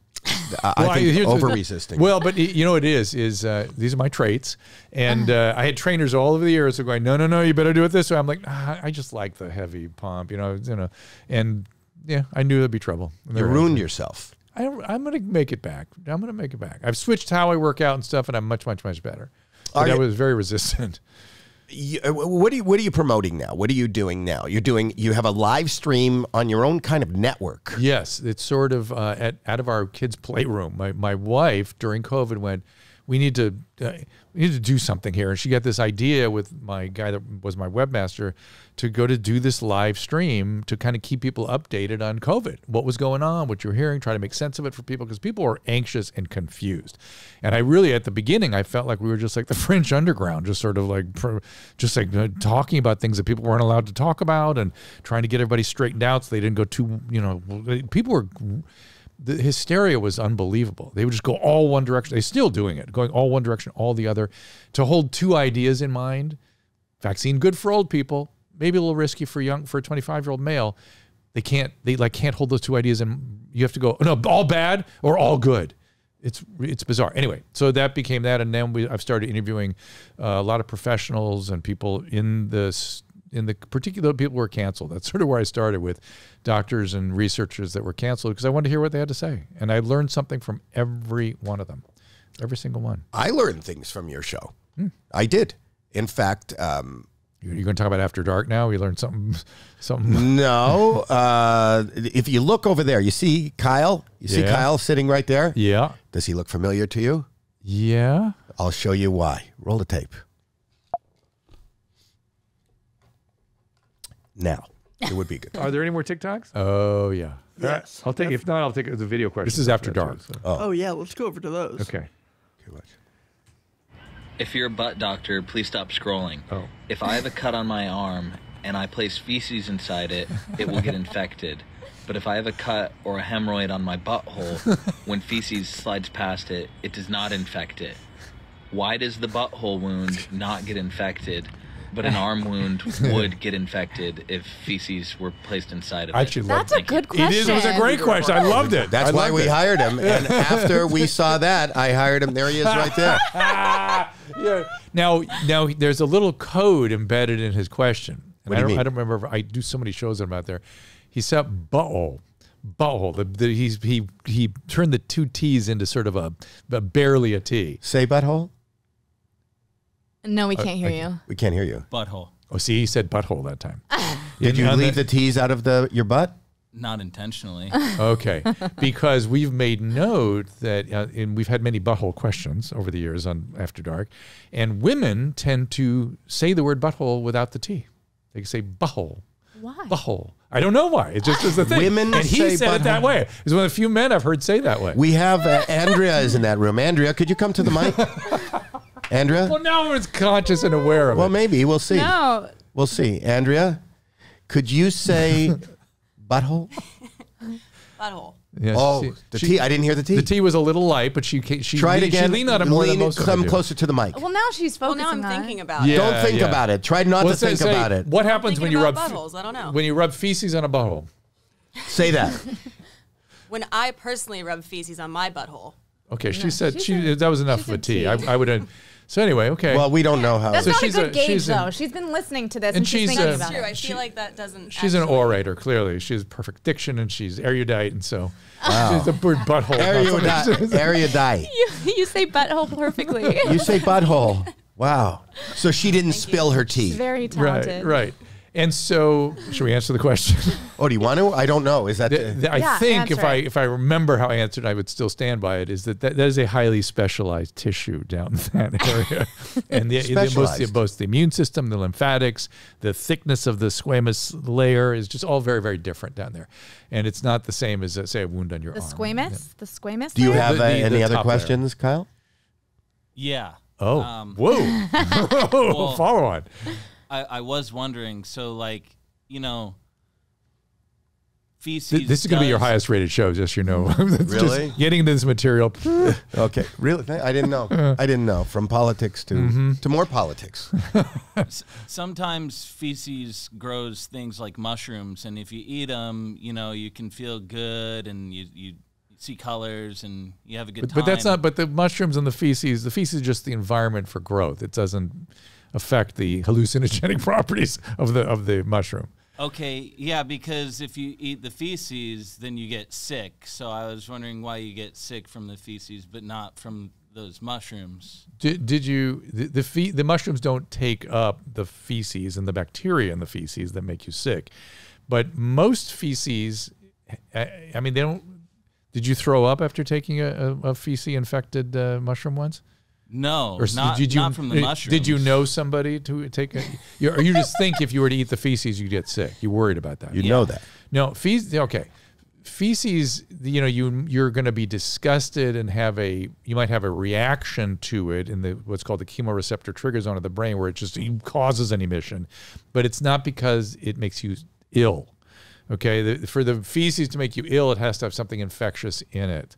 I, Well, I think over resisting. Well, but you know what it is is uh, these are my traits, and uh, I had trainers all over the years who going, no, no, no, you better do it this way. I'm like, ah, I just like the heavy pump, you know, you know, and yeah, I knew there'd be trouble. You ruined yourself. I, I'm gonna make it back. I'm gonna make it back. I've switched how I work out and stuff, and I'm much, much, much better. But I was very resistant. You, uh, what are you What are you promoting now? What are you doing now? You're doing. You have a live stream on your own kind of network. Yes, it's sort of uh, at out of our kids' playroom. My my wife during COVID went, we need to uh, we need to do something here, and she got this idea with my guy that was my webmaster to go to do this live stream to kind of keep people updated on COVID, what was going on, what you're hearing, try to make sense of it for people because people were anxious and confused. And I really, at the beginning, I felt like we were just like the French underground, just sort of like, just like uh, talking about things that people weren't allowed to talk about and trying to get everybody straightened out so they didn't go too, you know, people were the hysteria was unbelievable. They would just go all one direction. They're still doing it, going all one direction, all the other. To hold two ideas in mind, vaccine good for old people, maybe a little risky for young for a 25 year old male. They can't they like can't hold those two ideas and you have to go no all bad or all good. It's it's bizarre. Anyway, so that became that, and then we I've started interviewing uh, a lot of professionals and people in this in the particular people who were canceled. That's sort of where I started with doctors and researchers that were canceled because I wanted to hear what they had to say, and I learned something from every one of them, every single one. I learned things from your show. Hmm. I did. In fact, um, You're going to talk about After Dark now? We learned something, something. no. Uh, if you look over there, you see Kyle. You see Yeah. Kyle sitting right there. Yeah, Does he look familiar to you? yeah. I'll show you why. Roll the tape. Now, it would be good. Are there any more TikToks? Oh yeah. Yes. I'll take. If not, I'll take the video question. This is After Dark. Oh. oh yeah, let's go over to those. Okay. Okay, watch. If you're a butt doctor, please stop scrolling. Oh. If I have a cut on my arm and I place feces inside it, it will get infected. But if I have a cut or a hemorrhoid on my butthole, when feces slides past it, it does not infect it. Why does the butthole wound not get infected, but an arm wound would get infected if feces were placed inside of I it? actually That's a good question. It is. It was a great question. I loved it. That's I why we it. hired him. And after we saw that, I hired him. There he is right there. yeah. Now, now there's a little code embedded in his question. And What do I you don't, mean? I don't remember. I do so many shows that I'm out there. He said butthole, butthole. The, the, he's he he turned the two T's into sort of a, a barely a T. Say butthole. No, we can't hear I- you. We can't hear you. Butthole. Oh, see, he said butthole that time. Did you leave the T's out of the your butt? Not intentionally. Okay, because we've made note that, uh, and we've had many butthole questions over the years on After Dark, and women tend to say the word butthole without the T. They can say butthole. Why? Butthole. I don't know why. It just is the thing. Women and he say said it that way. He's one of the few men I've heard say that way. We have uh, Andrea is in that room. Andrea, could you come to the mic? Andrea? well, now everyone's conscious and aware of it. Well, it. maybe we'll see. No. We'll see. Andrea, could you say butthole? Butthole. Yes, Oh, she- the she- T. I didn't hear the T. The T was a little light, but she ca- she Try it leaned- again. She leaned on it more than most Come closer to the mic. Well, now she's Well, now I'm on thinking it. about Yeah. it. Don't think yeah. about it. Try not Well, to say- think say, about it. What happens when you rub buttholes, I don't know. when you rub feces on a butthole? Say that. When I personally rub feces on my butthole, Okay, she said she she said- that was enough she of a said T. T. I, I would have. So anyway, okay. Well, we don't know how. That's So not a she's good a- gauge, she's an- though. she's been listening to this And and, she's she's thinking a- about true. it. I She- feel like that doesn't. she's an orator. Clearly, she has perfect diction and she's erudite, and so she's a bird butthole. Erudite. Erudite. You, you say butthole perfectly. You say butthole. Wow. So she didn't spill her tea. Very talented. right, right. And so, should we answer the question? Oh, do you want to? I don't know. Is that The- the, the- I Yeah, think if answer I if I remember how I answered, I would still stand by it. Is that that, that is a highly specialized tissue down in that area, and the, the most, Specialized. both the immune system, the lymphatics, the thickness of the squamous layer is just all very very different down there, and it's not the same as uh, say a wound on your arm. The arm. squamous? The squamous? Do you layer? have The- uh, the- any the other top layer. questions, Kyle? yeah. Oh, Um, whoa! Whoa! Follow on. I, I was wondering. So, like, you know, feces. Th- This is going to be your highest rated show, just so you know. It's just Really? getting into this material. Okay. Really? I didn't know. I didn't know. From politics to Mm-hmm. to more politics. Sometimes feces grows things like mushrooms, and if you eat them, you know, you can feel good and you you see colors and you have a good But, time. but that's not. But the mushrooms and the feces, the feces is just the environment for growth. It doesn't affect the hallucinogenic properties of the of the mushroom. Okay, yeah, because if you eat the feces, then you get sick. So I was wondering why you get sick from the feces, but not from those mushrooms. Did, did you the the, fe- the mushrooms don't take up the feces and the bacteria in the feces that make you sick, but most feces, I, I mean, they don't. Did you throw up after taking a, a, a feces infected uh, mushroom once? No, Or not, did you not from the mushrooms. Did you know somebody to take a? You, or you just think if you were to eat the feces, you'd get sick. You worried about that? You know that. No, feces. Okay, feces. You know, you you're going to be disgusted and have a you might have a reaction to it in the what's called the chemoreceptor trigger zone of the brain, where it just causes an emission, but it's not because it makes you ill. Okay, the, for the feces to make you ill, it has to have something infectious in it.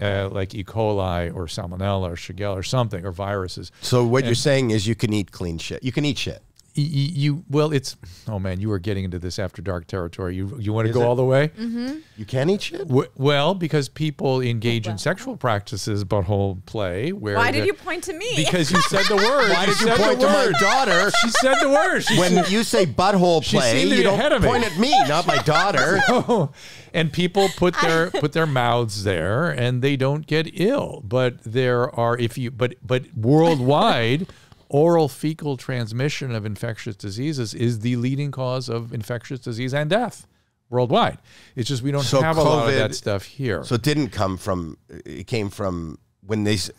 Uh, like E. coli or Salmonella or Shigella or something or viruses. So what you're saying is you can eat clean shit. You can eat shit. Y- y- you well it's oh man you are getting into this after dark territory you you want to go it? all the way mm-hmm. You can eat shit. W- well because people engage in sexual practices butthole play where Why did the- you point to me? because you said the word Why did you said the point to my daughter? she said the word she When you say butthole She play, you don't ahead of me. point at me, not my daughter. And people put their put their mouths there and they don't get ill but there are if you but but worldwide oral fecal transmission of infectious diseases is the leading cause of infectious disease and death worldwide it's just we don't So have a lot of that stuff here So it didn't come from. It came from when they. s-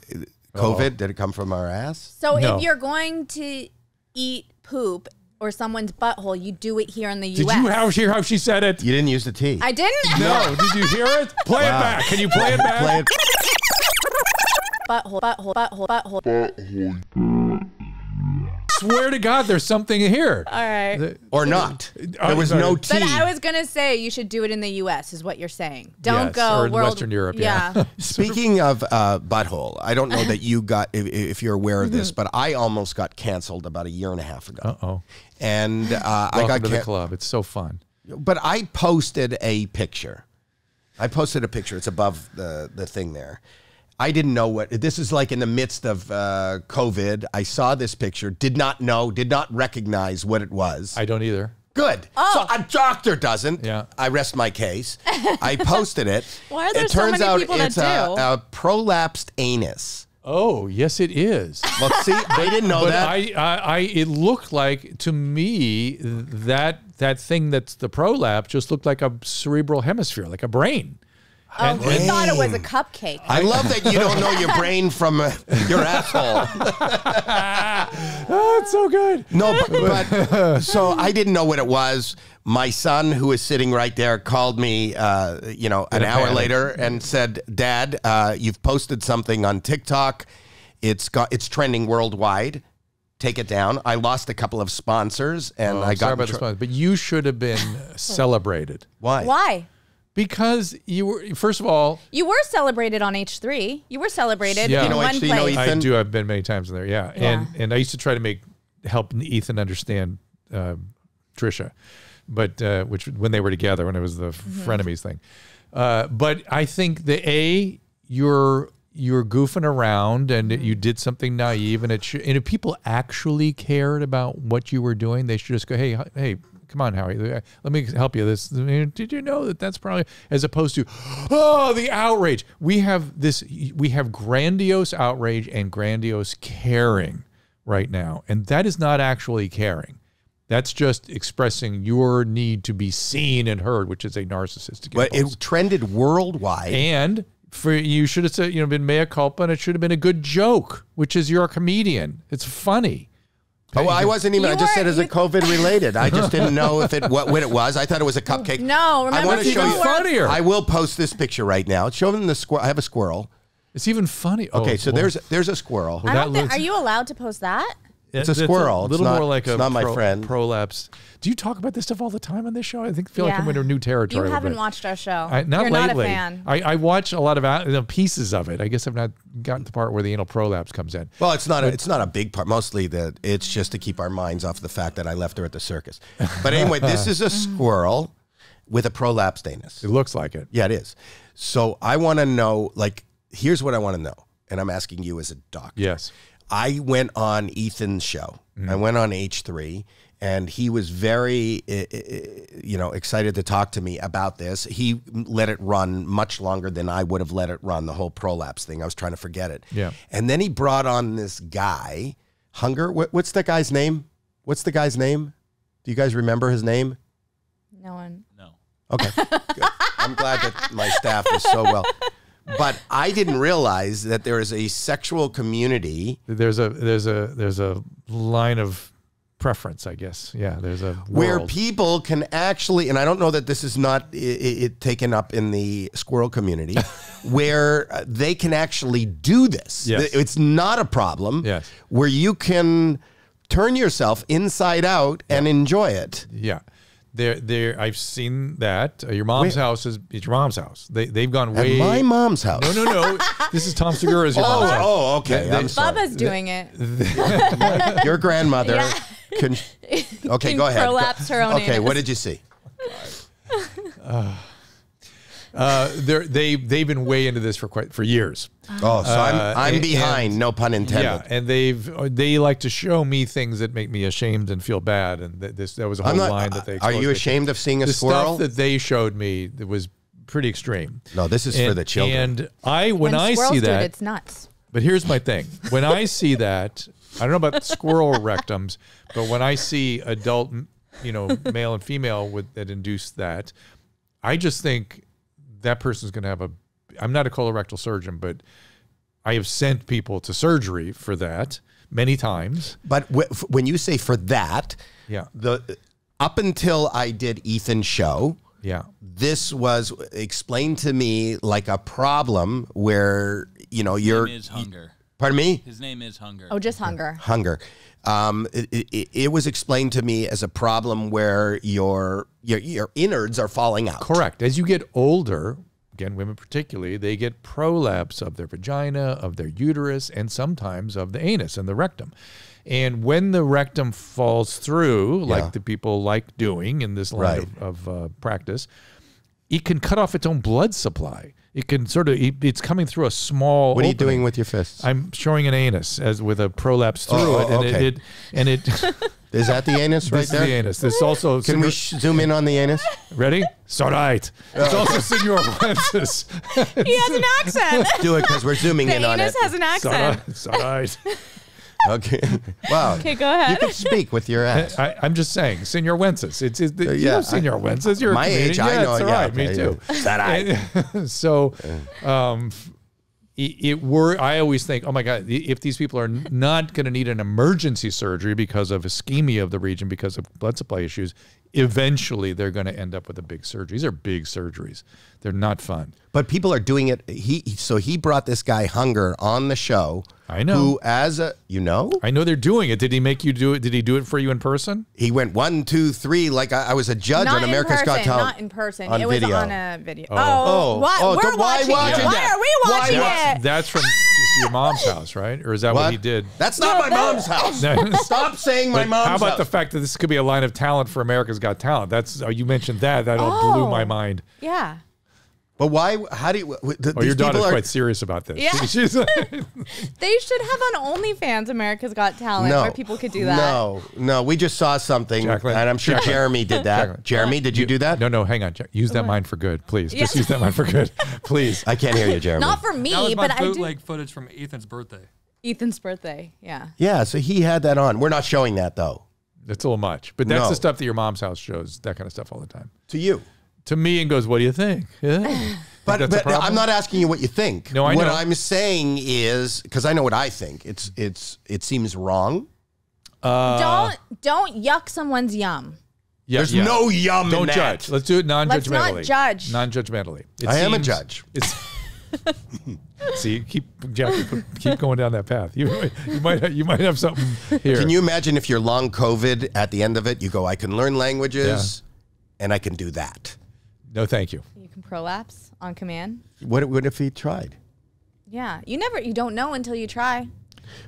COVID oh. did it come from our ass? so No. if you're going to eat poop or someone's butthole, you do it here in the U.S. did you how, hear how she said it You didn't use the T. I didn't. no did you hear it play it back can you play it back Play it. Butthole, butthole, butthole, butthole. Swear to god there's something here All right. or not. Uh, There was no T. But I was gonna say you should do it in the U.S. is what you're saying. Don't Yes, go or in world, Western Europe, yeah. Speaking of uh, butthole, I don't know that you got if, if you're aware of Mm-hmm. this, but I almost got canceled about a year and a half ago, uh-oh and uh, I got to the club it's so fun But I posted a picture. I posted a picture. It's above the the thing there. I didn't know what this is like in the midst of uh, COVID. I saw this picture, did not know, did not recognize what it was. i don't either Good. So a doctor doesn't. Yeah. I rest my case. I posted it. Why are there it so turns many out people that it's a, do? a prolapsed anus. oh yes it is Well, see, they didn't know but that. I, I, I, it looked like to me that that thing that's the prolapse just looked like a cerebral hemisphere, like a brain. Oh, he thought it was a cupcake. I love that you don't know your brain from uh, your asshole. Oh, it's so good. No, but, but so I didn't know what it was. My son, who is sitting right there, called me, uh, you know, an hour panic. later and said, "Dad, uh, you've posted something on TikTok. It's got it's trending worldwide. Take it down." I lost a couple of sponsors, and Oh, I I'm got sorry about this, tr- one, but you should have been celebrated why? Why? Because you were first of all. You were celebrated on H3. You were celebrated Yeah. in You know one H3, you know place. Ethan? I do. I've been many times in there. Yeah, Yeah. and and I used to try to make help Ethan understand uh, Trisha, but uh, which when they were together when it was the Mm-hmm. frenemies thing. Uh, but I think the a you're you're goofing around and Mm-hmm. you did something naive and it should, and if people actually cared about what you were doing, they should just go, hey hey. Come on, Howie. Let me help you. This did you know that that's probably as opposed to, oh, the outrage. We have this. We have grandiose outrage and grandiose caring right now, and that is not actually caring. That's just expressing your need to be seen and heard, which is a narcissistic. But impulse. it trended worldwide. and for you should have said, you know, been mea culpa, and it should have been a good joke, which is you're a comedian. It's funny. Oh, well, I wasn't even. You I just were- said as a COVID related. I just didn't know if it what, what it was. I thought it was a cupcake. No, I want to show you. Funnier. I will post this picture right now. Show them the squirrel. I have a squirrel. It's even funny. Okay, Oh, so boy. there's there's a squirrel. I that don't think, looks- are you allowed to post that? It's a That's squirrel. A It's little not- more like it's a not my pro- friend. prolapse. Do you talk about this stuff all the time on this show? I think feel like I'm in a new territory. a little haven't watched our show. I, not You're lately. not a fan. I, I watch a lot of you know, pieces of it. I guess I've not gotten to the part where the anal prolapse comes in. Well, it's not a, it's not a big part. Mostly that it's just to keep our minds off the fact that I left her at the circus. But anyway, this is a squirrel with a prolapsed anus. It looks like it. Yeah, it is. So I want to know. Like, here's what I want to know, and I'm asking you as a doctor. Yes. I went on Ethan's show. I went on H3 and he was very uh, uh, you know excited to talk to me about this. He let it run much longer than I would have let it run the whole prolapse thing. I was trying to forget it. Yeah. And then he brought on this guy, Hunger. What's that guy's name? What's the guy's name? Do you guys remember his name? No one. No. Okay. Good. I'm glad that my staff is so well. But I didn't realize that there is a sexual community There's a there's a there's a line of preference, I guess. Yeah. There's a where people can actually, and I don't know that this is not i- i- it taken up in the squirrel community, where uh, they can actually do this. Yes. It's not a problem. Yes. Where you can turn yourself inside out and enjoy it. Yeah. There, there. I've seen that. Uh, your mom's Where- house is it's your mom's house. They they've gone At way. my mom's house. no, no, no. this is Tom Segura's your Oh, mom's house. oh, okay. They- I'm sorry. Bubba's doing it. Your grandmother Yeah. can. Okay, Can go ahead. prolapse her own Okay, anus. what did you see? Uh, they're they they've been way into this for quite for years. Oh, so I'm Uh, I'm and- behind. no pun intended. Yeah, and they've they like to show me things that make me ashamed and feel bad, and th- this that was a whole not. line that they. are you ashamed of seeing a The squirrel? stuff that they showed me that was pretty extreme. no, this is for the children. And I when, I squirrels see do that, it, it's nuts. But here's my thing. When I see that, I don't know about squirrel rectums, but when I see adult, you know, male and female with that induce that, I just think that person's going to have a. I'm not a colorectal surgeon, but I have sent people to surgery for that many times. But w- f- when you say for that, Yeah. the up until I did Ethan's show, Yeah. this was explained to me like a problem where you know His you're. is Hunger. Pardon me. His name is Hunger. Oh, just hunger. Hunger. Um, it, it, it was explained to me as a problem where your your your innards are falling out. Correct. As you get older, again, women particularly, they get prolapse of their vagina, of their uterus, and sometimes of the anus and the rectum. And when the rectum falls through, like Yeah. the people like doing in this line Right. of, of uh, practice, it can cut off its own blood supply. It can sort of. It's coming through a small. What are you opening. doing with your fists? I'm showing an anus as with a prolapse oh, through Oh, it, and okay. it, it, and it. Is that the anus right this there? is the anus. This also. Can we sh- zoom in on the anus? ready? So right. It's oh. also Senor Francis. He has an accent. Do it because we're zooming the in on it. anus has an accent. It's all right. Okay. Wow. Okay, go ahead. You can speak with your ass. I, I'm just saying, Señor Wences. It's, it's the, Uh, you yeah, know I- Señor Wences. You're a my comedian. age, I yeah, know, yeah, right. Me okay, too. yeah. That I- so, um, it, it were. I always think, oh my God, if these people are not going to need an emergency surgery because of ischemia of the region, because of blood supply issues, eventually they're going to end up with a big surgery. These are big surgeries. They're not fun. But people are doing it. He so he brought this guy Hunger on the show. I know. Who, as a you know, I know they're doing it. Did he make you do it? Did he do it for you in person? he went one, two, three. Like I, I was a judge not on in America's person, Got Talent. Not in person. On it was on a video. Oh, Oh. oh. what? Oh, We're so why watching, watching. Why are we watching watch- it? That's from just your mom's house, right? Or is that what, What? he did? That's not my mom's house. Stop saying my But mom's how about house. the fact that this could be a line of talent for America's Got Talent? That's oh, you mentioned that. That all blew Oh. my mind. yeah. but why? How do you? w- The, Oh, your daughter's people are, quite serious about this. Yeah. She's They should have on OnlyFans America's Got Talent no, where people could do that. No, no. We just saw something, Jackelyn, and I'm sure Jackelyn, Jeremy did that. Jackelyn. Jeremy, did you do that? no, no. Hang on. Use that uh-huh. mind for good, please. Just use that mind for good, please. I can't hear you, Jeremy. Not for me, That was my but I do. bootleg footage from Ethan's birthday. Ethan's birthday. Yeah. yeah, so he had that on. We're not showing that though. It's a little much, but that's No. the stuff that your mom's house shows. That kind of stuff all the time. To you. To me, and goes, "What do you think?" Yeah. But, but? I'm not asking you what you think. No, I what know. I'm saying is because I know what I think. It's it's it seems wrong. Uh, don't don't yuck someone's yum. Yeah, There's yeah. no yum. Don't in that. judge. Let's do it non-judgmentally. Let's not judge. Non-judgmentally. It I am a judge. It's see, keep Jackie, put- keep going down that path. You you might you might have something here. Can you imagine if you're long COVID at the end of it, you go, I can learn languages, and I can do that. No, thank you. You can prolapse on command. What, what if he tried? Yeah. You never you don't know until you try.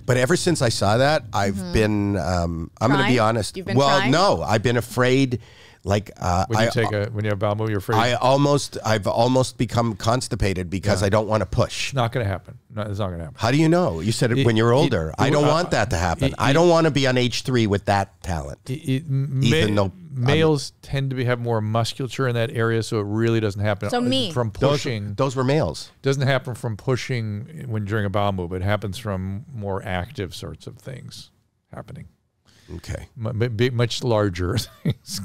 But ever since I saw that, I've been. Um, I'm going to be honest. You've been well, trying? no, I've been afraid. Like uh, When you I, take a when you have bowel movement, you're afraid I almost, I've almost become constipated because I don't want to push. it's not going to happen. No, it's not going to happen. How do you know? You said it It- when you're it- older. I don't uh, want that to happen. it- I don't want to be on H three with that talent. It, it, ma- Even though I'm- males tend to be, have more musculature in that area, so it really doesn't happen. So uh, me. from pushing those were males. doesn't happen from pushing when during a bowel move. It happens from more active sorts of things happening. Okay. M- m- much larger things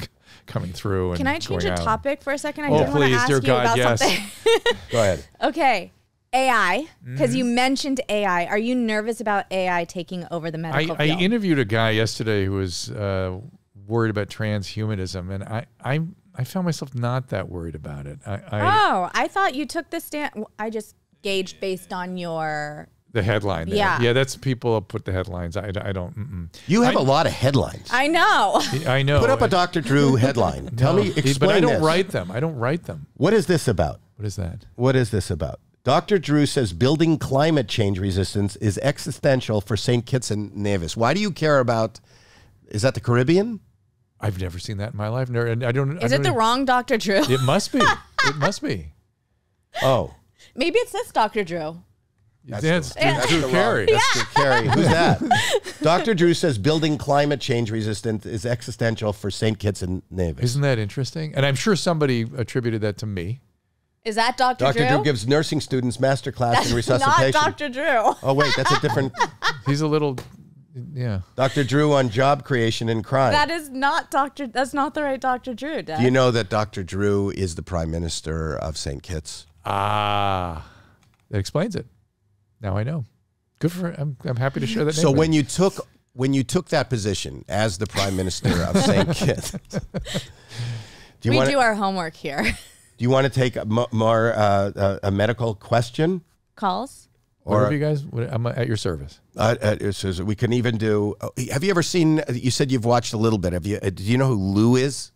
coming through. And Can I change out. topic for a second? I Oh, did want to ask dear you God, about yes. something. Go ahead. okay. AI, because Mm-hmm. you mentioned AI. Are you nervous about AI taking over the I, medical I field? interviewed a guy yesterday who was uh, worried about transhumanism, and I, I I found myself not that worried about it. I, I oh, I thought you took the stand. I just gauged based on your. The headline. there. Yeah. yeah, that's people put the headlines. I, I don't. Mm-mm. You have I- a lot of headlines. I know. I know. Put up a Dr. Drew headline. Tell No, me, explain but I don't this. write them. I don't write them. What is this about? What is that? What is this about? Dr. Drew says building climate change resistance is existential for St. Kitts and Nevis. Why do you care about? Is that the Caribbean? I've never seen that in my life. Never, and I don't. I Is it don't the even- wrong Dr. Drew? It must be. it must be. Oh, Maybe it's this Dr. Drew. That's, That's Drew the Carey. That's Drew Carey. Who's that? Dr. Drew says building climate change resistance is existential for St. Kitts and Nevis. Isn't that interesting? And I'm sure somebody attributed that to me. Is that Dr. Drew? Dr. Drew? Drew gives nursing students master class in resuscitation. Not. Dr. Drew. Oh wait, that's a different He's a little, yeah. Dr. Drew on job creation and crime. That is not Dr. That's not the right Dr. Drew, Dad. Do you know that Dr. Drew is the prime minister of St. Kitts? Ah, that explains it. Now I know. Good for. I'm. I'm happy to share that. So name when with you took when you took that position as the prime minister of St. Kitts, do you we want do our homework here. do you want to take a more uh, uh, a medical question? Calls? whatever or- you guys. what- I'm at your service. Uh, uh, it says we can even do. oh, Have you ever seen? You said you've watched a little bit. Have you? Uh, do you know who Lou is?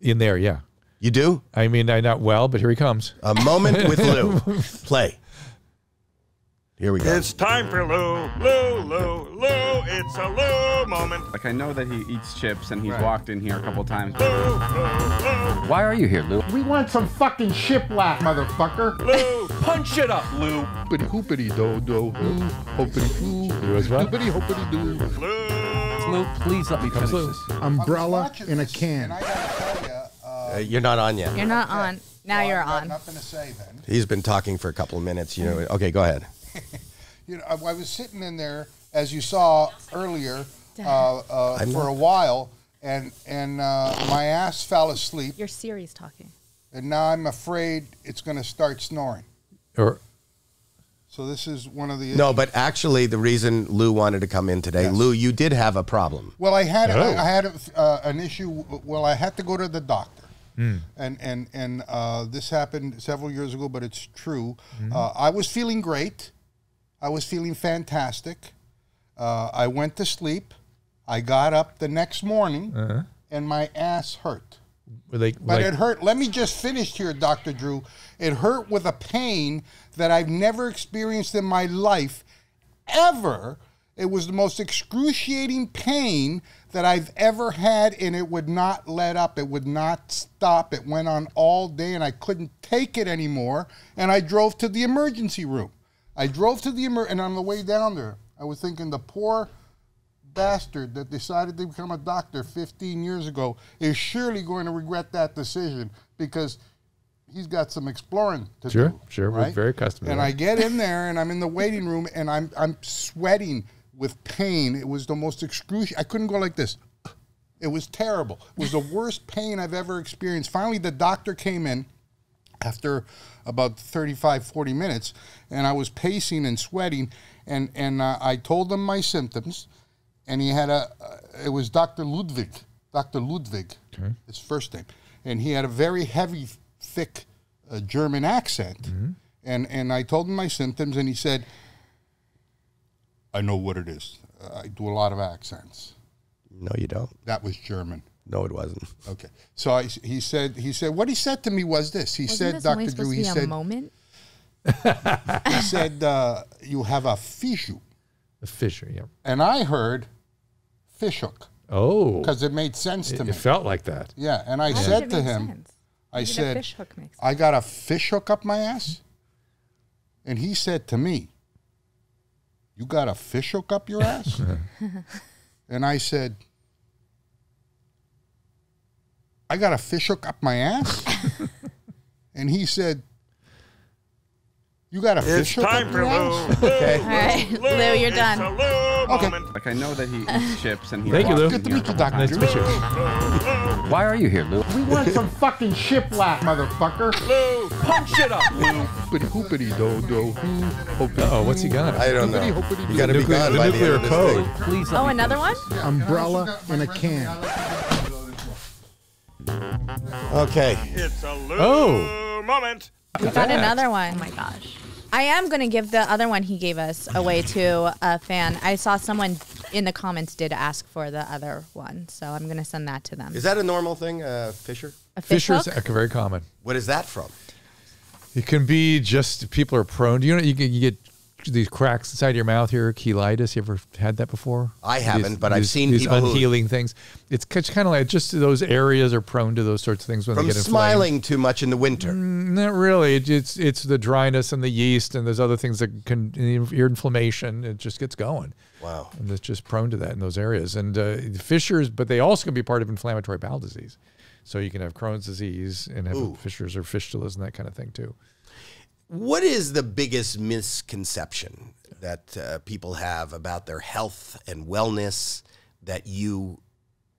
In there, yeah. You do. I mean, I not well, but here he comes. A moment with Lou. Play. Here we go. It's time for Lou, Lou, Lou, Lou. It's a Lou moment. Like I know that he eats chips and he's walked in here a couple times. Lou, Lou, Lou, Why are you here, Lou? We want some fucking shiplap, motherfucker. Lou. Punch it up, Lou. Hoopity hoopity do do hoo, hoopity hoo, You as well? hoopity hoopity doo. Lou. Lou, please let me finish Lou. this. Umbrella in a can. I tell you, uh, Uh, you're not on yet. You're not on. Now you're I've got on. Nothing to say then. He's been talking for a couple of minutes. You know. Okay, go ahead. You know, I, I was sitting in there as you saw earlier, uh, uh, for a while, and and uh, my ass fell asleep, Your Siri's talking. and now I'm afraid it's going to start snoring. Or So this is one of the No, but actually, the reason Lou wanted to come in today, Lou, you did have a problem. Well, I had Oh. I, I had uh, an issue. Well, I had to go to the doctor, Hmm. and and and uh, this happened several years ago, but it's true. Hmm. Uh, I was feeling great. I was feeling fantastic. Uh, I went to sleep. I got up the next morning, Uh-huh. and my ass hurt. they But like, it hurt. Let me just finish here, Dr. Drew. It hurt with a pain that I've never experienced in my life ever. It was the most excruciating pain that I've ever had, and it would not let up. It would not stop. It went on all day, and I couldn't take it anymore. And I drove to the emergency room. I drove to the emer, and on the way down there, I was thinking the poor bastard that decided to become a doctor 15 years ago is surely going to regret that decision because he's got some exploring to Sure, do. sure, sure, we're very accustomed to And. I get in there and I'm in the waiting room and I'm I'm sweating with pain. It was the most excruciating. I couldn't go like this. It was terrible. It was the worst pain I've ever experienced. Finally, the doctor came in after about 35 40 minutes and i was pacing and sweating and and uh, i told him my symptoms and he had a uh, it was dr ludwig dr ludwig his first name and he had a very heavy thick uh, german accent and and i told him my symptoms and he said i know what it is. Uh, i do a lot of accents. No, you don't. that was german No, it wasn't. okay so I, he said he said what he said to me was this he Wasn't said this dr only drew supposed to he be a said moment? he said uh, you have a fishu, A fissure? Yeah. and I heard fishhook Oh, because it made sense to it, me. it felt like that. yeah, and I Why would said to make him, sense? I Maybe the said, fish hook makes I got a fish hook up my ass, and he said to me, "You got a fish hook up your ass?" and I said, "I got a fish hook up my ass," and he said. You got a fish hook Time up for your Lou. ass? Okay. All right, Lou, Lou, you're done. a Okay. moment. Like I know that he eats chips and he. Thank you, walks Lou. in Good to meet you, Dr. Nice Drew. to meet you. Why are you here, Lou? We want some fucking shiplap, motherfucker. Lou. Punch it up, Lou. Hoopity hoopity do do hoo. Oh, what's he got? I don't know. Hoopity hoopity You got to be Nuclear- gone the by the nuclear end of this code. thing. Please. Oh, another one? Umbrella in a can. Okay. It's a Lou Oh. moment. We got another one. Oh my gosh. I am going to give the other one he gave us away to a fan. I saw someone in the comments did ask for the other one, so I'm going to send that to them. Is that a normal thing, uh, fissure? a fish Fisher's hook? very common. What is that from? It can be just people are prone. To you know, you, get- you get these cracks inside your mouth here, cheilitis. You ever had that before? I haven't, but I've these- seen these people who- unhealing things. It's kind of like just those areas are prone to those sorts of things when they get inflamed. smiling too much in the winter. Not really. It's it's the dryness and the yeast and there's other things that can your inflammation. It just gets going. Wow. and it's just prone to that in those areas. And uh, fissures, but they also can be part of inflammatory bowel disease. So you can have Crohn's disease and have Ooh. fissures or fistulas and that kind of thing too. What is the biggest misconception that uh, people have about their health and wellness that you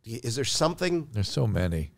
is there something There's so many.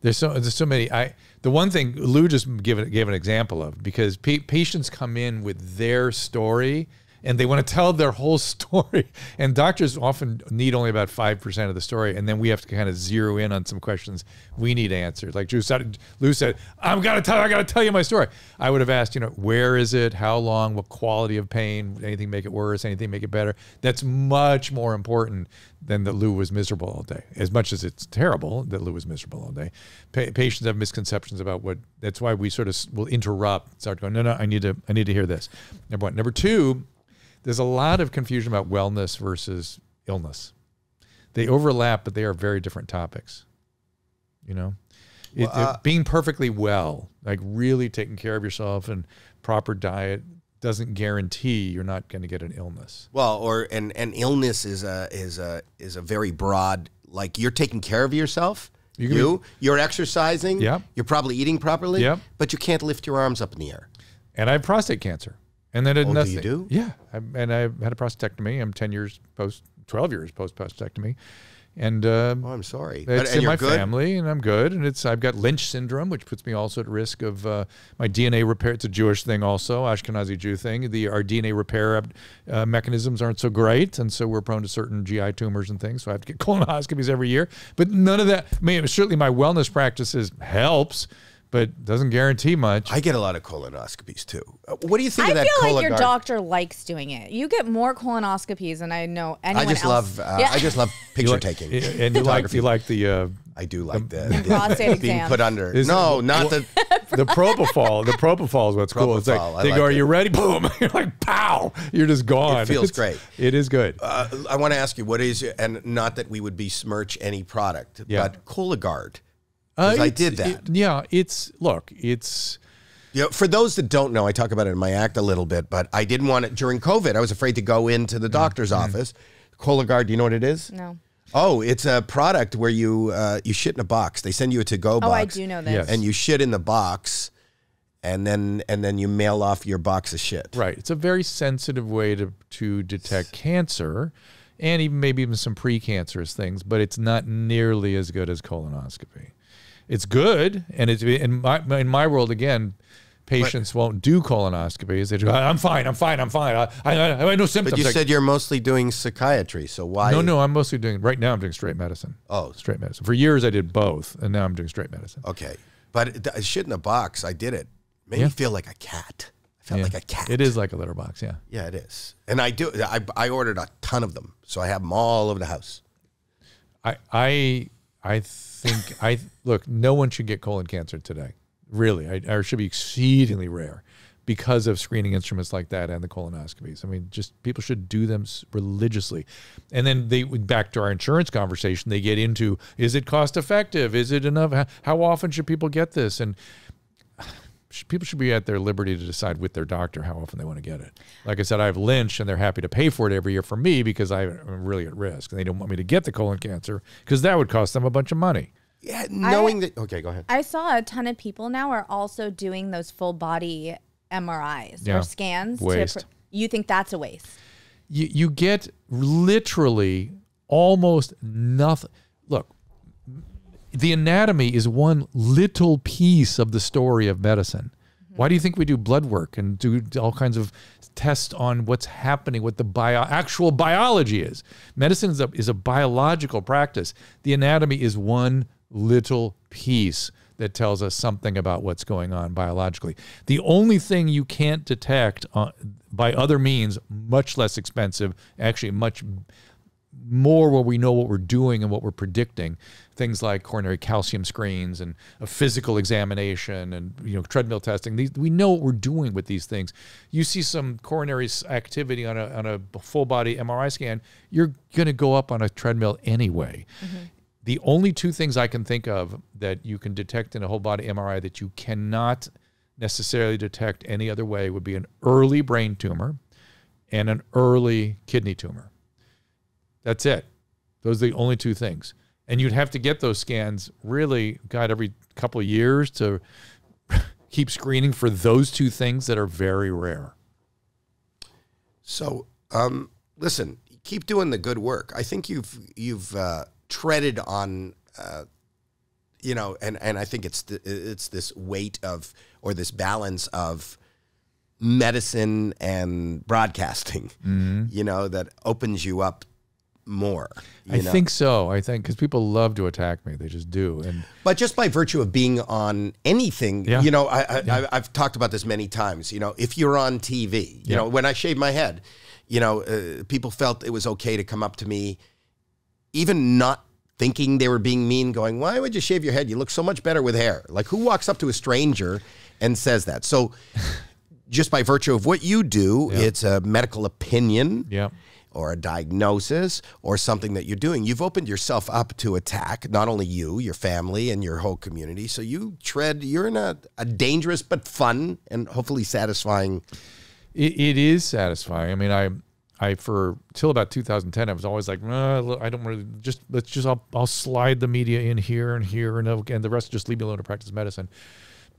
There's so there's so many. I the one thing Lou just gave gave an example of because pa- patients come in with their story and they want to tell their whole story, and doctors often need only about five percent of the story, and then we have to kind of zero in on some questions we need answered. Like Drew said, Lou said, "I'm gonna tell, I gotta tell you my story." I would have asked, you know, where is it, how long, what quality of pain, anything make it worse, anything make it better. That's much more important than that Lou was miserable all day. As much as it's terrible that Lou was miserable all day, pa- patients have misconceptions about what. That's why we sort of will interrupt, start going, no, no, I need to, I need to hear this. Number one. Number two, there's a lot of confusion about wellness versus illness. They overlap, but they are very different topics. You know, it, Well, uh, it- being perfectly well, like really taking care of yourself and proper diet, doesn't guarantee you're not going to get an illness. well or an, an illness is a is a is a very broad like you're taking care of yourself You, you you're exercising Yep. you're probably eating properly Yep. but you can't lift your arms up in the air And I have prostate cancer. And then it Oh, do nothing. you do? Yeah, I, and I had a prostatectomy. I'm 10 years post, 12 years post prostatectomy, and uh, Oh, I'm sorry. it's But- and in my good? family, and I'm good. And it's I've got Lynch syndrome, which puts me also at risk of uh, my DNA repair. It's a Jewish thing, also Ashkenazi Jew thing. The our DNA repair uh, mechanisms aren't so great, and so we're prone to certain GI tumors and things. So I have to get colonoscopies every year. But none of that. I mean, certainly my wellness practices helps, but doesn't guarantee much. I get a lot of colonoscopies too. Uh, What do you think I of that I feel like your Cologuard? doctor likes doing it. You get more colonoscopies than I know anyone I just else. love. Uh, Yeah. I just love picture like- taking. and you like you like the. Uh, I do like the, The prostate being exam. put under. Is- no, not the. the propofol. The propofol is what's cool. It's like I they like go, "Are it. you ready?" Boom! You're like, "Pow!" You're just gone. It feels It's- great. It is good. Uh, I want to ask you, what is and not that we would besmirch any product, Yeah. but Cologuard. Uh, 'Cause I did that. it- yeah, it's look, it's You know, for those that don't know, I talk about it in my act a little bit, but I didn't want it during COVID. I was afraid to go into Mm-hmm. the doctor's office. Cologuard, do you know what it is? No. Oh, it's a product where you uh, you shit in a box. They send you a to go box. Oh, I do know this. Yes. And you shit in the box, and then and then you mail off your box of shit. right. It's a very sensitive way to to detect cancer, and even maybe even some precancerous things, but it's not nearly as good as colonoscopy. It's good, and it's in my in my world again. Patients won't do colonoscopies. They go, "I'm fine. I'm fine. I'm fine. I, I, I have no symptoms." But you Like, said you're mostly doing psychiatry, so why? no, no. I'm mostly doing right now. I'm doing straight medicine. Oh, Straight medicine. For years, I did both, and now I'm doing straight medicine. okay. But th- shit in a box, I did it. Made Yeah. me feel like a cat. I felt Yeah. like a cat. It is like a litter box. Yeah. Yeah, it is. And I do. I, I ordered a ton of them, so I have them all over the house. I I I think I look. No one should get colon cancer today. Really, I, or should be exceedingly rare because of screening instruments like that and the colonoscopies. I mean, just people should do them religiously. And then they back to our insurance conversation. They get into: is it cost effective? Is it enough? How, how often should people get this? And people should be at their liberty to decide with their doctor how often they want to get it. Like I said, I have Lynch, and they're happy to pay for it every year for me because I'm really at risk, and they don't want me to get the colon cancer because that would cost them a bunch of money. Yeah, knowing that. Okay, go ahead. I saw a ton of people now are also doing those full body MRIs Yeah. or scans. Waste. To, you think that's a waste? You you get literally almost nothing. Look, the anatomy is one little piece of the story of medicine. Why do you think we do blood work and do all kinds of tests on what's happening, what the bio, actual biology is? Medicine is a, is a biological practice. The anatomy is one little piece that tells us something about what's going on biologically. The only thing you can't detect uh, by other means, much less expensive, actually much more where we know what we're doing and what we're predicting things like coronary calcium screens and a physical examination and you know treadmill testing. These we know what we're doing with these things. You see some coronary activity on a, on a full body mri scan you're going to go up on a treadmill anyway. Mm-hmm. The only two things i can think of that you can detect in a whole body mri that you cannot necessarily detect any other way would be an early brain tumor and an early kidney tumor. That's it. Those are the only two things. And you'd have to get those scans really, God, every couple of years to keep screening for those two things that are very rare. So, um, listen, keep doing the good work. I think you've you've uh, treaded on, uh, you know, and and I think it's the, it's this weight of or this balance of medicine and broadcasting, you know, that opens you up more. I know? think so. I think because people love to attack me, they just do. And But just by virtue of being on anything, Yeah. you know, I, I, I, I've talked about this many times. You know, if you're on TV, you Yeah. know, when I shaved my head, you know, uh, people felt it was okay to come up to me, even not thinking they were being mean, going, "Why would you shave your head? You look so much better with hair." Like, who walks up to a stranger and says that? So, just by virtue of what you do, it's a medical opinion yeah, or a diagnosis or something that you're doing, you've opened yourself up to attack, not only you, your family, and your whole community. So you tread, you're in a, a dangerous but fun and hopefully satisfying. it, it is satisfying. I mean, I, I for till about 2010, I was always like, "Uh, I don't really just let's just I'll, I'll slide the media in here and here and and the rest just leave me alone to practice medicine.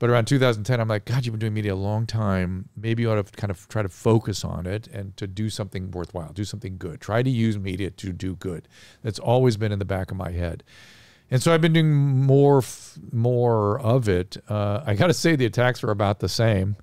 But around 2010, I'm like, God, you've been doing media a long time. Maybe you ought to kind of try to focus on it and to do something worthwhile, do something good. Try to use media to do good. That's always been in the back of my head. And so I've been doing more, f- more of it. Uh, I got to say, the attacks are about the same,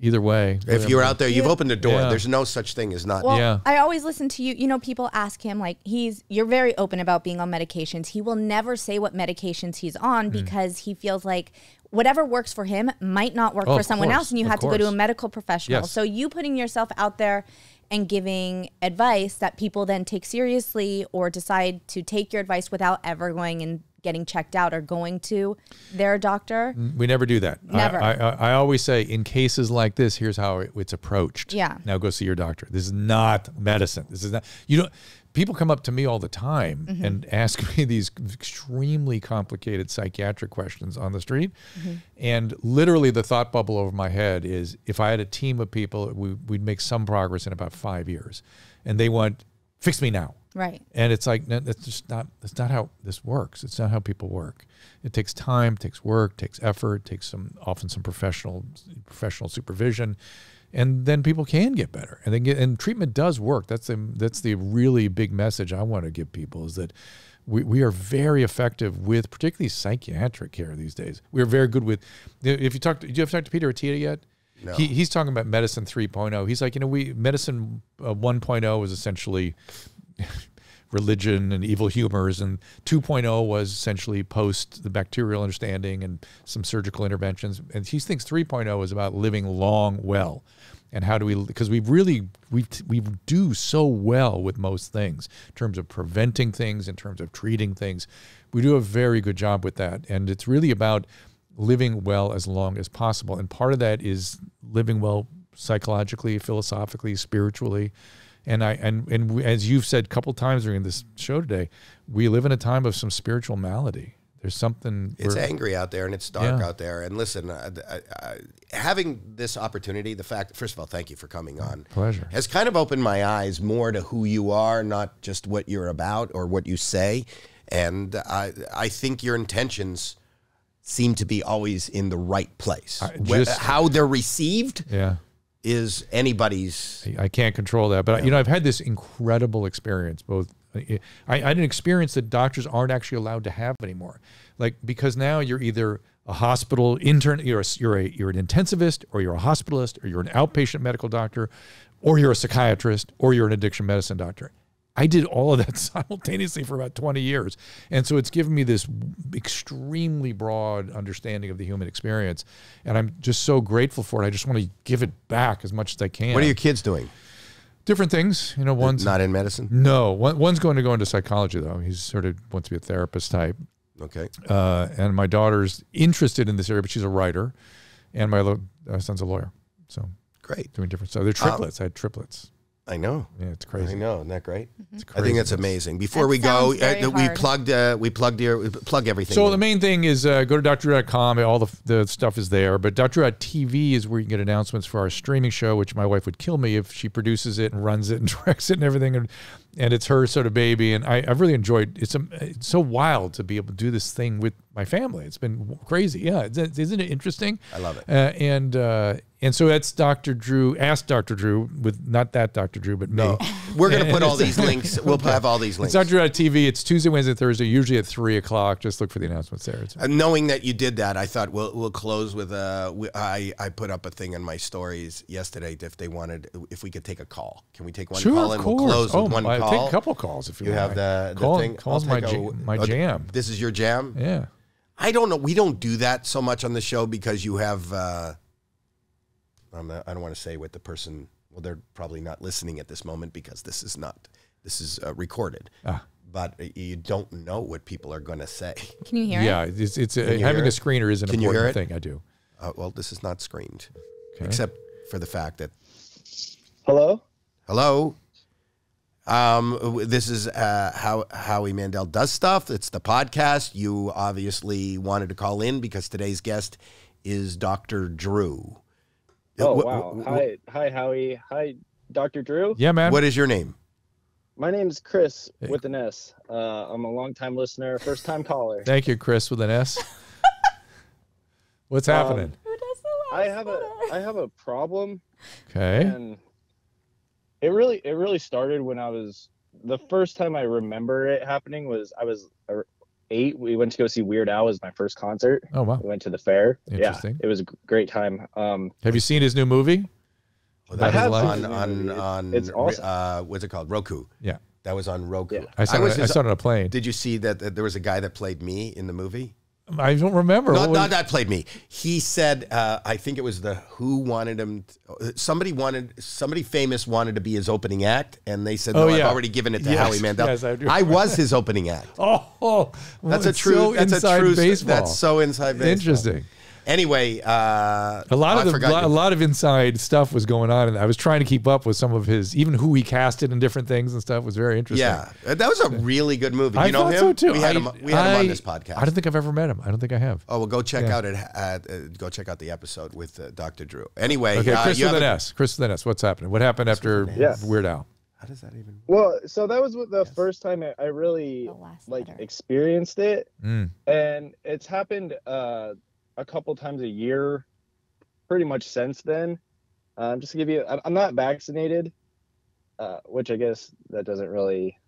either way. If you're out there, you've opened a door. Yeah. There's no such thing as not. Well, Yeah. I always listen to you. You know, people ask him like he's you're very open about being on medications. He will never say what medications he's on Mm. because he feels like whatever works for him might not work Oh, for someone course, else and you have to go to a medical professional. Yes. So you putting yourself out there and giving advice that people then take seriously or decide to take your advice without ever going and getting checked out or going to their doctor. Mm, we never do that. I- Never. I, I, I always say, in cases like this, here's how it- it's approached. Yeah. Now go see your doctor. This is not medicine. This is not. You know, people come up to me all the time Mm-hmm. and ask me these extremely complicated psychiatric questions on the street, Mm-hmm. and literally the thought bubble over my head is, if I had a team of people, we, we'd make some progress in about five years, and they want fix me now. Right. And it's like no, that's just not that's not how this works. It's not how people work. It takes time, takes work, takes effort, takes some often some professional professional supervision, and then people can get better. And then get and treatment does work. That's the that's the really big message I want to give people is that we, we are very effective with particularly psychiatric care these days. We are very good with if you talk to, do you have talked to Peter Attia yet? No. He, he's talking about medicine 3.0. He's like, you know, we medicine uh, 1.0 was essentially religion and evil humors, and 2.0 was essentially post the bacterial understanding and some surgical interventions. And he thinks 3.0 is about living long well. And how do we? Because we really we we do so well with most things in terms of preventing things, in terms of treating things. We do a very good job with that, and it's really about living well as long as possible. And part of that is living well psychologically, philosophically, spiritually. And I and and we, as you've said a couple times during this show today, we live in a time of some spiritual malady. There's something. It's angry out there and it's dark Yeah. out there. And listen, I, I, I, having this opportunity, the fact, first of all, thank you for coming on. Pleasure. Has kind of opened my eyes more to who you are, not just what you're about or what you say. And I, I think your intentions seem to be always in the right place. Just- How they're received Yeah. is anybody's. I can't control that, but you know, I've had this incredible experience. Both, I, I had an experience that doctors aren't actually allowed to have anymore, like because now you're either a hospital intern, you're a, you're a you're an intensivist, or you're a hospitalist, or you're an outpatient medical doctor, or you're a psychiatrist, or you're an addiction medicine doctor. I did all of that simultaneously for about 20 years. And so it's given me this extremely broad understanding of the human experience. And I'm just so grateful for it. I just want to give it back as much as I can What are your kids doing? Different things. You know, one's Not in medicine? no, one, one's going to go into psychology though. He's sort of wants to be a therapist type. Okay. Uh, and my daughter's interested in this area, but she's a writer, and my lo- uh, son's a lawyer. So Great. doing different stuff. They're triplets. I had triplets. I know. Yeah, it's crazy. I know, isn't that great? It's I think that's amazing. Before That we go, sounds very uh, we hard. plugged uh, we plugged your we plug everything. So in. the main thing is uh, go to drdrew.com. All the, the stuff is there. But drdrew.tv is where you can get announcements for our streaming show, which my wife would kill me if she produces it and runs it and directs it and everything. And, and it's her sort of baby. And I, I've really enjoyed it's, um it's so wild to be able to do this thing with my family. It's been crazy. Yeah. Isn't isn't it interesting? I love it. Uh, and uh, and so that's Dr. Drew. Ask Dr. Drew with not that Dr. Drew, but me. No. We're going to put all these links. We'll have all these links. It's Dr. Drew TV. It's Tuesday, Wednesday, Thursday, usually at three o'clock. Just look for the announcements there. Uh, knowing that you did that, I thought we'll we'll close with uh we, I I put up a thing on my stories yesterday if they wanted if we could take a call. Can we take one Sure, call of and course. we'll close oh, with one my, call? Take a couple calls if you, You have the, the Call, thing. Call's my ja- a- my oh, jam. This is your jam. Yeah. I don't know. We don't do that so much on the show because you have. Uh, I'm not, I don't want to say what the person. Well, they're probably not listening at this moment because this is not. This is uh, recorded. Ah. But you don't know what people are going to say. Can you hear Yeah, it? it's, it's a, having hear a screener is an Can you hear important thing. I do. Uh, well, this is not screened, Okay. except for the fact that Hello? Hello. Um, this is uh, how Howie Mandel does stuff. It's the podcast. You obviously wanted to call in because today's guest is Dr. Drew. Oh, Wh- wow. wh- Hi, hi, Howie. Hi, Dr. Drew. Yeah, man. What is your name? My name's Chris with an S. Uh, I'm a longtime listener, first time caller. Thank you, Chris, with an S. What's happening? Um, happening? I have a I have a problem. Okay. And it really it really started when I was the first time I remember it happening was I was eight. We went to go see Weird Al. as my first concert. Oh wow. We went to the fair. Interesting. Yeah, it was a great time. Um, Have you seen his new movie? Well, that I have was on on. It's- on it's awesome. uh, what's it called? Roku. Yeah. That was on Roku. I saw it- I saw it on a plane. Did you see that, that there was a guy that played me in the movie? I don't remember. Not, was- not that played me. He said, uh, I think it was the Who wanted him. t- somebody wanted somebody famous wanted to be his opening act, and they said, Oh, "No, I've already given it to Yes, Howie Mandel." yes, I do I was his opening act. Oh, oh, that's a true. so that's a true. baseball. That's so inside baseball. Interesting. Anyway, uh, A lot I of the forgot lot, a lot of inside stuff was going on, and I was trying to keep up with some of his, even who he casted in different things and stuff was very interesting. Yeah, that was a really good movie. I you know thought him? so too. We had I- him. We had him on this podcast. I don't think I've ever met him. I don't think I have. Oh well, go check Yeah. out it. Uh, uh, go check out the episode with uh, Dr. Drew. Anyway, Okay, uh, Chris you with have an a- S. Chris with an S. What's happening? What happened after Yeah. Weird Al? How does that even? well, so that was what the first time I, I really like experienced it, Mm. and it's happened uh, a couple times a year, pretty much since then. Um, just to give you, I'm I'm not vaccinated, uh, which I guess that doesn't really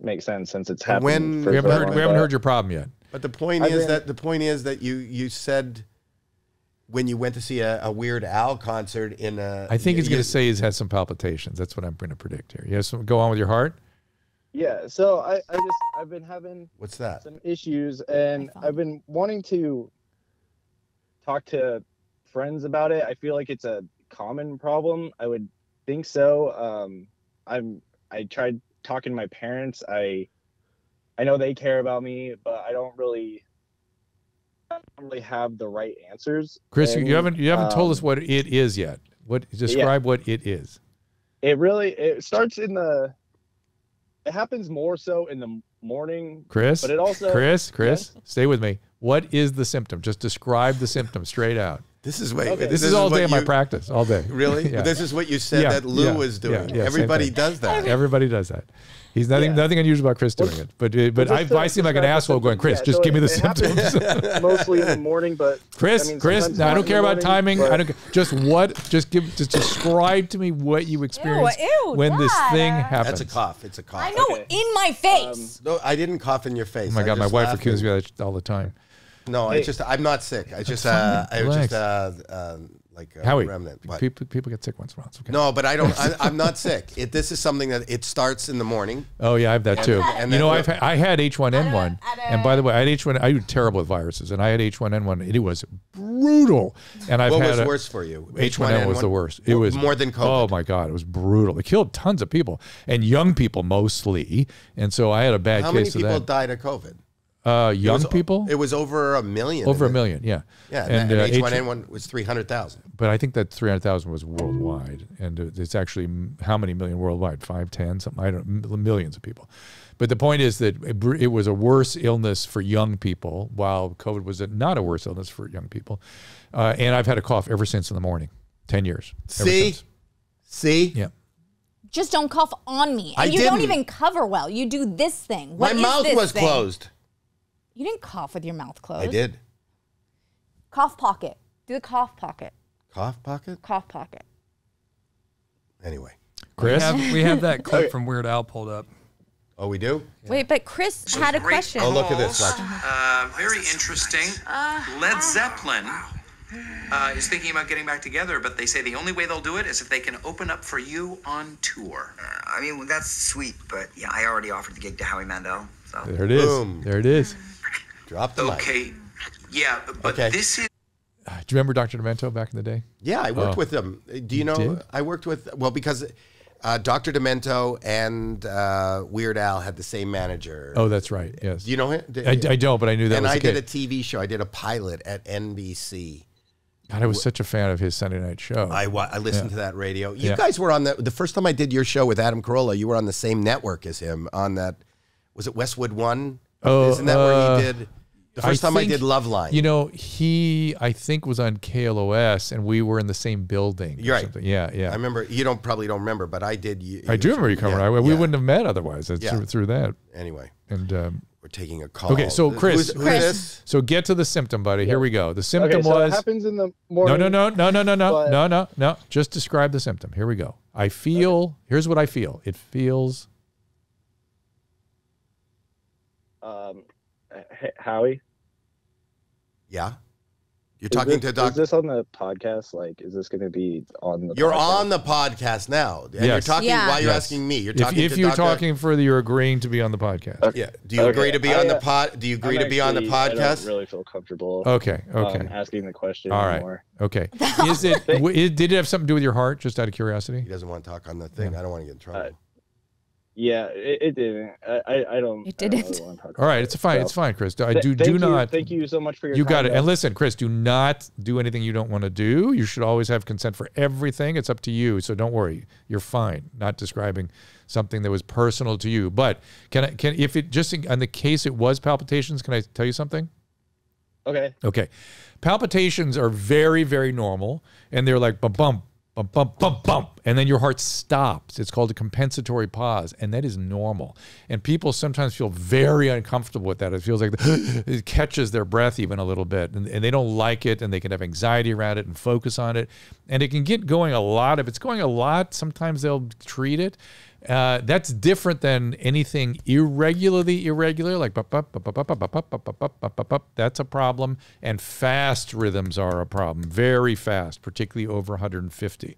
make sense since it's happened. When- for We haven't so heard. long, We haven't heard your problem yet. But the point I've is been- that the point is that you you said when you went to see a, a Weird Al concert in a. I think he's going to say he's had some palpitations. That's what I'm going to predict here. Yes, go on with your heart. Yeah, so I, I just I've been having What's that? some issues and I've been wanting to talk to friends about it. I feel like it's a common problem. I would think so. Um I'm I tried talking to my parents. I I know they care about me, but I don't really I don't really have the right answers. Chris, you- And, you haven't you haven't told us um, what it is yet. What describe what it is? it really it starts in the it happens more so in the morning Chris, but it also Chris, Chris, stay with me. What is the symptom? Just describe the symptom straight out. This is what Okay. This, is all day of my practice, all day. Really? Yeah. This is what you said Yeah, that Lou yeah, was doing. yeah, yeah, Everybody does that. Everybody does that. He's nothing Yeah. nothing unusual about Chris doing it. But uh, but I, I seem like an describe the asshole going, Chris, yeah, just so give me the symptoms. mostly in the morning, but Chris, I mean, Chris, no, I don't care about morning, timing. I don't just what just give just describe to me what you experienced ew, when this thing happens. That's a cough. It's a cough. I know Okay. in my face. No, I didn't cough in your face. Oh my god, my wife accuses me of that all the time. No, Hey. it's just I'm not sick. I just uh, I was Relax. just uh, uh, like a Howie, remnant. What? people people get sick once in a while. It's okay. No, but I don't. I, I'm not sick. It, this is something that it starts in the morning. Oh yeah, I have that too. and you know, I've had, I had H1N1, and by the way, I had H1. I do terrible with viruses, and I had H1N1. and It was brutal, and I've what had was a- worse for you? H1N1 was the worst. It was more than COVID. Oh my god, it was brutal. It killed tons of people and young people mostly, and so I had a bad How many case people of that. died of COVID? Uh, It young was- people, It was over a million. over a million, yeah. Yeah, and, and, uh, H- H1N1 was three hundred thousand. but I think that three hundred thousand was worldwide, and it's actually how many million worldwide? Five, ten, something. I don't millions of people. But the point is that it, it was a worse illness for young people, while COVID was a, not a worse illness for young people. Uh, and I've had a cough ever since in the morning, ten years. See, see, yeah. Just don't cough on me. I And you don't didn't. even cover well. You do this thing. my What is mouth this was thing? closed. You didn't cough with your mouth closed. I did. Cough pocket. Do the cough pocket. Cough pocket. Cough pocket. Anyway. Chris? We have, we have that clip from Weird Al pulled up. Oh, we do. Wait, but Chris had a question. Oh, look at this. Uh, very interesting. Led Zeppelin uh, is thinking about getting back together, but they say the only way they'll do it is if they can open up for you on tour. I mean, well, that's sweet, but yeah, I already offered the gig to Howie Mandel. So There it is. Boom. There it is. Drop the mic. Okay. Yeah, but Okay. this is. Do you remember Dr. Demento back in the day? Yeah, I worked Oh. with him. Do you know? did? I worked with well because uh, Dr. Demento and uh, Weird Al had the same manager. Oh, that's right. Yes. Do you know him? I, I don't, but I knew that and was I the did a. TV show. I did a pilot at NBC. God, I was such a fan of his Sunday night show. I, I listened Yeah. to that radio. You Yeah. guys were on the the first time I did your show with Adam Carolla. You were on the same network as him on that. Was it Westwood One? Oh, isn't that where uh, he did? The first time I think- did Loveline. You know, he I think was on KLOS, and we were in the same building. You're right. something. Yeah, yeah. I remember. You don't probably don't remember, but I did. You, I do remember you coming. yeah, around. We yeah. wouldn't have met otherwise. It's Yeah. through, through that. Anyway. And um, We're taking a call. Okay, so Chris, who's, who's Chris, so get to the symptom, buddy. Here we go. The symptom okay, so it was happens in the morning. no, no, no, no, no, no, but- no, no, no. Just describe the symptom. Here we go. I feel. Here's what I feel. It feels. Um, H- Howie. Yeah. You're is talking this- to Is Doctor. Is this on the podcast? Like, is this going to be on the? You're podcast? on the podcast now, and you're talking. Yeah. Why you're Yes. asking me? You're If, talking if to you're Dr. talking further, you're agreeing to be on the podcast. Yeah. Do you Okay, agree to be on the uh, pod? Do you agree I'm to be on the actually- I podcast? don't really feel comfortable. Okay. Okay. Um, asking the question All right. anymore. Okay. Is it? w- Did it have something to do with your heart? Just out of curiosity. He doesn't want to talk on the thing. I don't want to get in trouble. Uh, Yeah, it, it didn't. I, I, I don't. It I don't didn't. really want to talk All right. It's fine. So, It's fine, Chris. I th- do thank do you- not. Thank you so much for your. You got time, it. And listen, Chris, do not do anything you don't want to do. You should always have consent for everything. It's up to you. So don't worry. You're fine. Not describing something that was personal to you. But can I can if it just in, on the case it was palpitations, can I tell you something? Okay. Okay. Palpitations are very, very normal. And they're like bump, bump, bump, bump, bump, bump. And then your heart stops. It's called a compensatory pause. And that is normal. And people sometimes feel very uncomfortable with that. It feels like it catches their breath even a little bit. And, and they don't like it. And they can have anxiety around it and focus on it. And it can get going a lot. If it's going a lot, sometimes they'll treat it. That's different than anything irregularly irregular, like that's a problem. And fast rhythms are a problem, very fast, particularly over 150.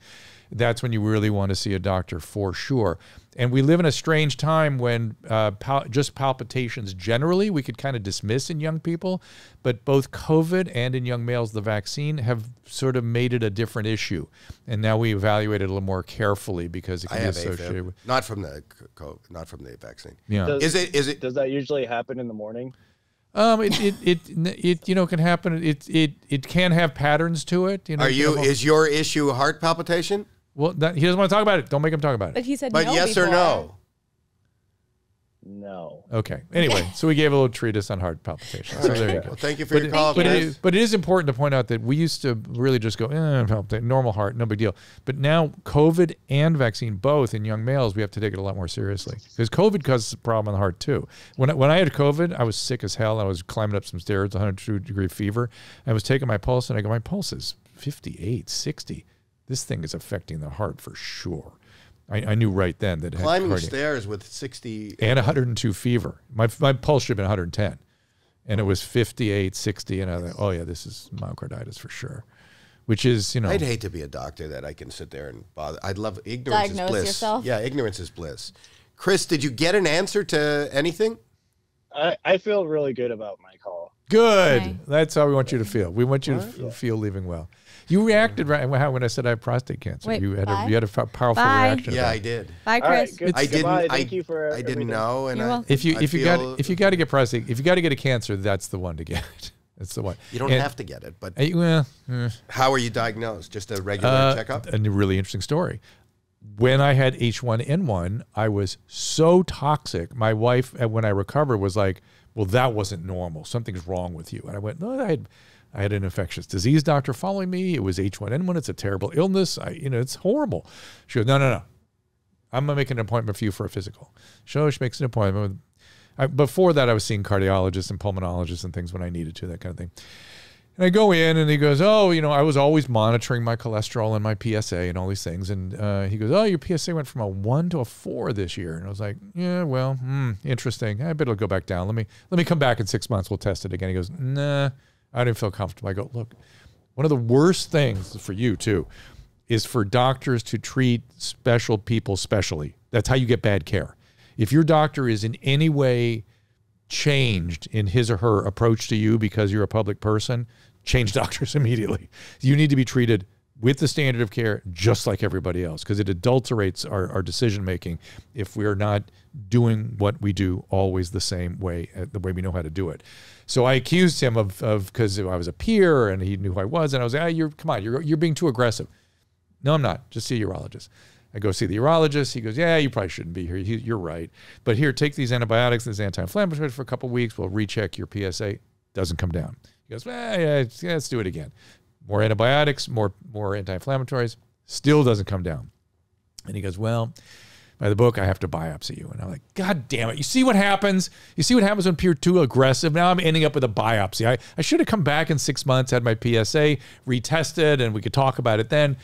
That's when you really want to see a doctor for sure. And we live in a strange time when uh, pal- just palpitations generally we could kind of dismiss in young people, but both COVID and in young males, the vaccine have sort of made it a different issue. And now we evaluate it a little more carefully because it I can be have associated AFib, with. not from the c- co- not from the vaccine. Yeah. Does, Is it? Is it? Does that usually happen in the morning? Um, it, it, it, it, you know, can happen. It, it, it can have patterns to it. You know, Are you? Is your issue heart palpitation? Well, that, he doesn't want to talk about it. Don't make him talk about it. But he said But no yes or no? No. Okay. Anyway, so we gave a little treatise on heart palpitations. So there you go. Well, thank you for But, your it, call, but, it but it is important to point out that we used to really just go, eh, normal heart, no big deal. But now COVID and vaccine, both in young males, we have to take it a lot more seriously because COVID causes a problem on the heart too. When I, when I had COVID, I was sick as hell. I was climbing up some stairs, 102 degree fever. I was taking my pulse, and I go, my pulse is 58, 60. This thing is affecting the heart for sure. I, I knew right then that it had Climbing cardiac- stairs with sixty. and 102 fever. My my pulse should have been 110, and it was 58, 60, and I thought, oh yeah, this is myocarditis for sure. Which is you know, I'd hate to be a doctor that I can sit there and bother. I'd love ignorance Diagnose is bliss. yourself? Yeah, ignorance is bliss. Chris, did you get an answer to anything? I, I feel really good about my call. good. Okay. That's how we want you to feel. We want you to f- feel leaving well. You reacted right when I said I have prostate cancer. Wait, you had bye? a you had a f- powerful Bye. reaction. Yeah, I did. Bye, All right, Chris. good. I didn't. Goodbye. I, Thank you for I didn't know, and You're I, welcome. If you I if you got if you got to get prostate if you got to get a cancer, that's the one to get. That's the one. you don't And- have to get it, but well, eh. how are you diagnosed? Just a regular Uh, checkup? A really interesting story. When I had H1N1, I was so toxic. My wife, uh, when I recovered, was like, "Well, that wasn't normal. Something's wrong with you." And I went, "No, I had, I had an infectious disease doctor following me. It was H1N1. It's a terrible illness. I, you know, it's horrible." She goes, "No, no, no. I'm gonna make an appointment for you for a physical." So she makes an appointment. With, I, before that, I was seeing cardiologists and pulmonologists and things when I needed to, that kind of thing. And I go in and he goes, Oh, you know, I was always monitoring my cholesterol and my PSA and all these things. And uh, he goes, Oh, your PSA went from a one to a four this year. And I was like, Yeah, well, hmm, interesting. I bet it'll go back down. Let me let me come back in six months. We'll test it again. He goes, Nah, I didn't feel comfortable. I go, Look, one of the worst things for you too is for doctors to treat special people specially. That's how you get bad care. If your doctor is in any way changed in his or her approach to you because you're a public person, change doctors immediately. You need to be treated with the standard of care just like everybody else because it adulterates our, our decision making if we're not doing what we do always the same way, uh, the way we know how to do it. So I accused him of of because I was a peer and he knew who I was, and I was like, ah, "You're come on, you're you're being too aggressive." No, I'm not. Just see a urologist. I go see the urologist. He goes, Yeah, you probably shouldn't be here. He- You're right. But here, take these antibiotics, these anti inflammatories for a couple weeks. We'll recheck your PSA. Doesn't come down. He goes, eh, yeah, yeah, let's do it again. More antibiotics, more, more anti inflammatories. Still doesn't come down. And he goes, Well, by the book, I have to biopsy you. And I'm like, God damn it. You see what happens? You see what happens when you're too aggressive? Now I'm ending up with a biopsy. I, I should have come back in six months, had my PSA retested, and we could talk about it then.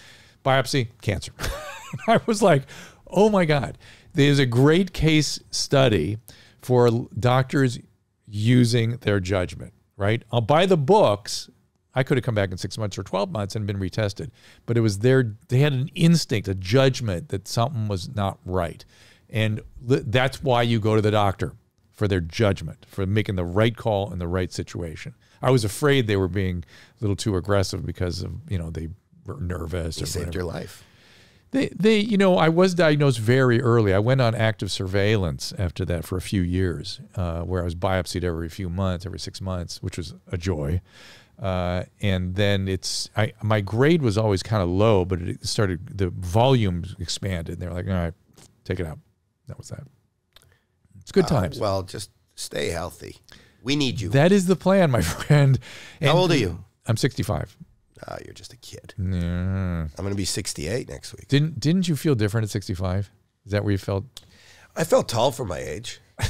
Biopsy, cancer. I was like, oh my God. There's a great case study for doctors using their judgment, right? Uh, I'll buy the books. I could have come back in six months or 12 months and been retested, but it was their, they had an instinct, a judgment that something was not right. And that's why you go to the doctor for their judgment, for making the right call in the right situation. I was afraid they were being a little too aggressive because of, you know, they were nervous He or saved whatever. your life. They, they, you know, I was diagnosed very early. I went on active surveillance after that for a few years, uh, where I was biopsied every few months, every six months, which was a joy. Uh, and then it's, I, my grade was always kind of low, but it started, the volume expanded. And they were like, all right, take it out. That was that. It's good Uh, times. well, just stay healthy. We need you. that is the plan, my friend. How old are you? I'm 65. Ah, you're just a kid. Yeah. I'm going to be 68 next week. Didn't, didn't you feel different at 65? Is that where you felt? I felt tall for my age.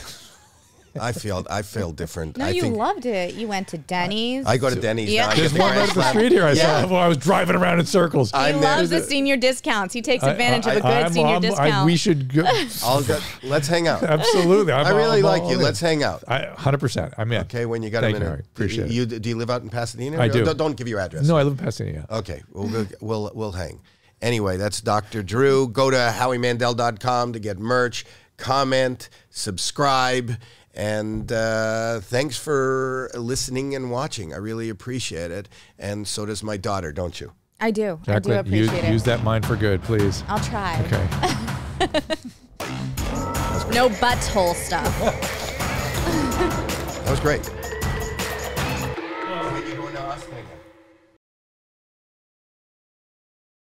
I feel I feel different. No, I you think loved it. You went to Denny's. I go to Denny's Yeah. now. I There's the one right Grand the street here. I Yeah. saw while I was driving around in circles. He I'm there. loves the senior discounts. He takes advantage of a good I'm- senior I'm- I- discount. we should go. I'll go, let's hang out. Absolutely. I'm I really I'm like all you. in. Let's hang out. I, 100%. I'm in. Okay, when you got Thank a minute. Harry. Appreciate you, it. do you live out in Pasadena? I do. Don't, don't give your address. No, I live in Pasadena. Okay, we'll, we'll we'll we'll hang. Anyway, that's Dr. Drew. Go to howiemandel.com to get merch, comment, subscribe, and uh, thanks for listening and watching. I really appreciate it, and so does my daughter, don't you? I do. I do appreciate use, it. use that mind for good, please. I'll try. Okay. No butthole stuff. That was great.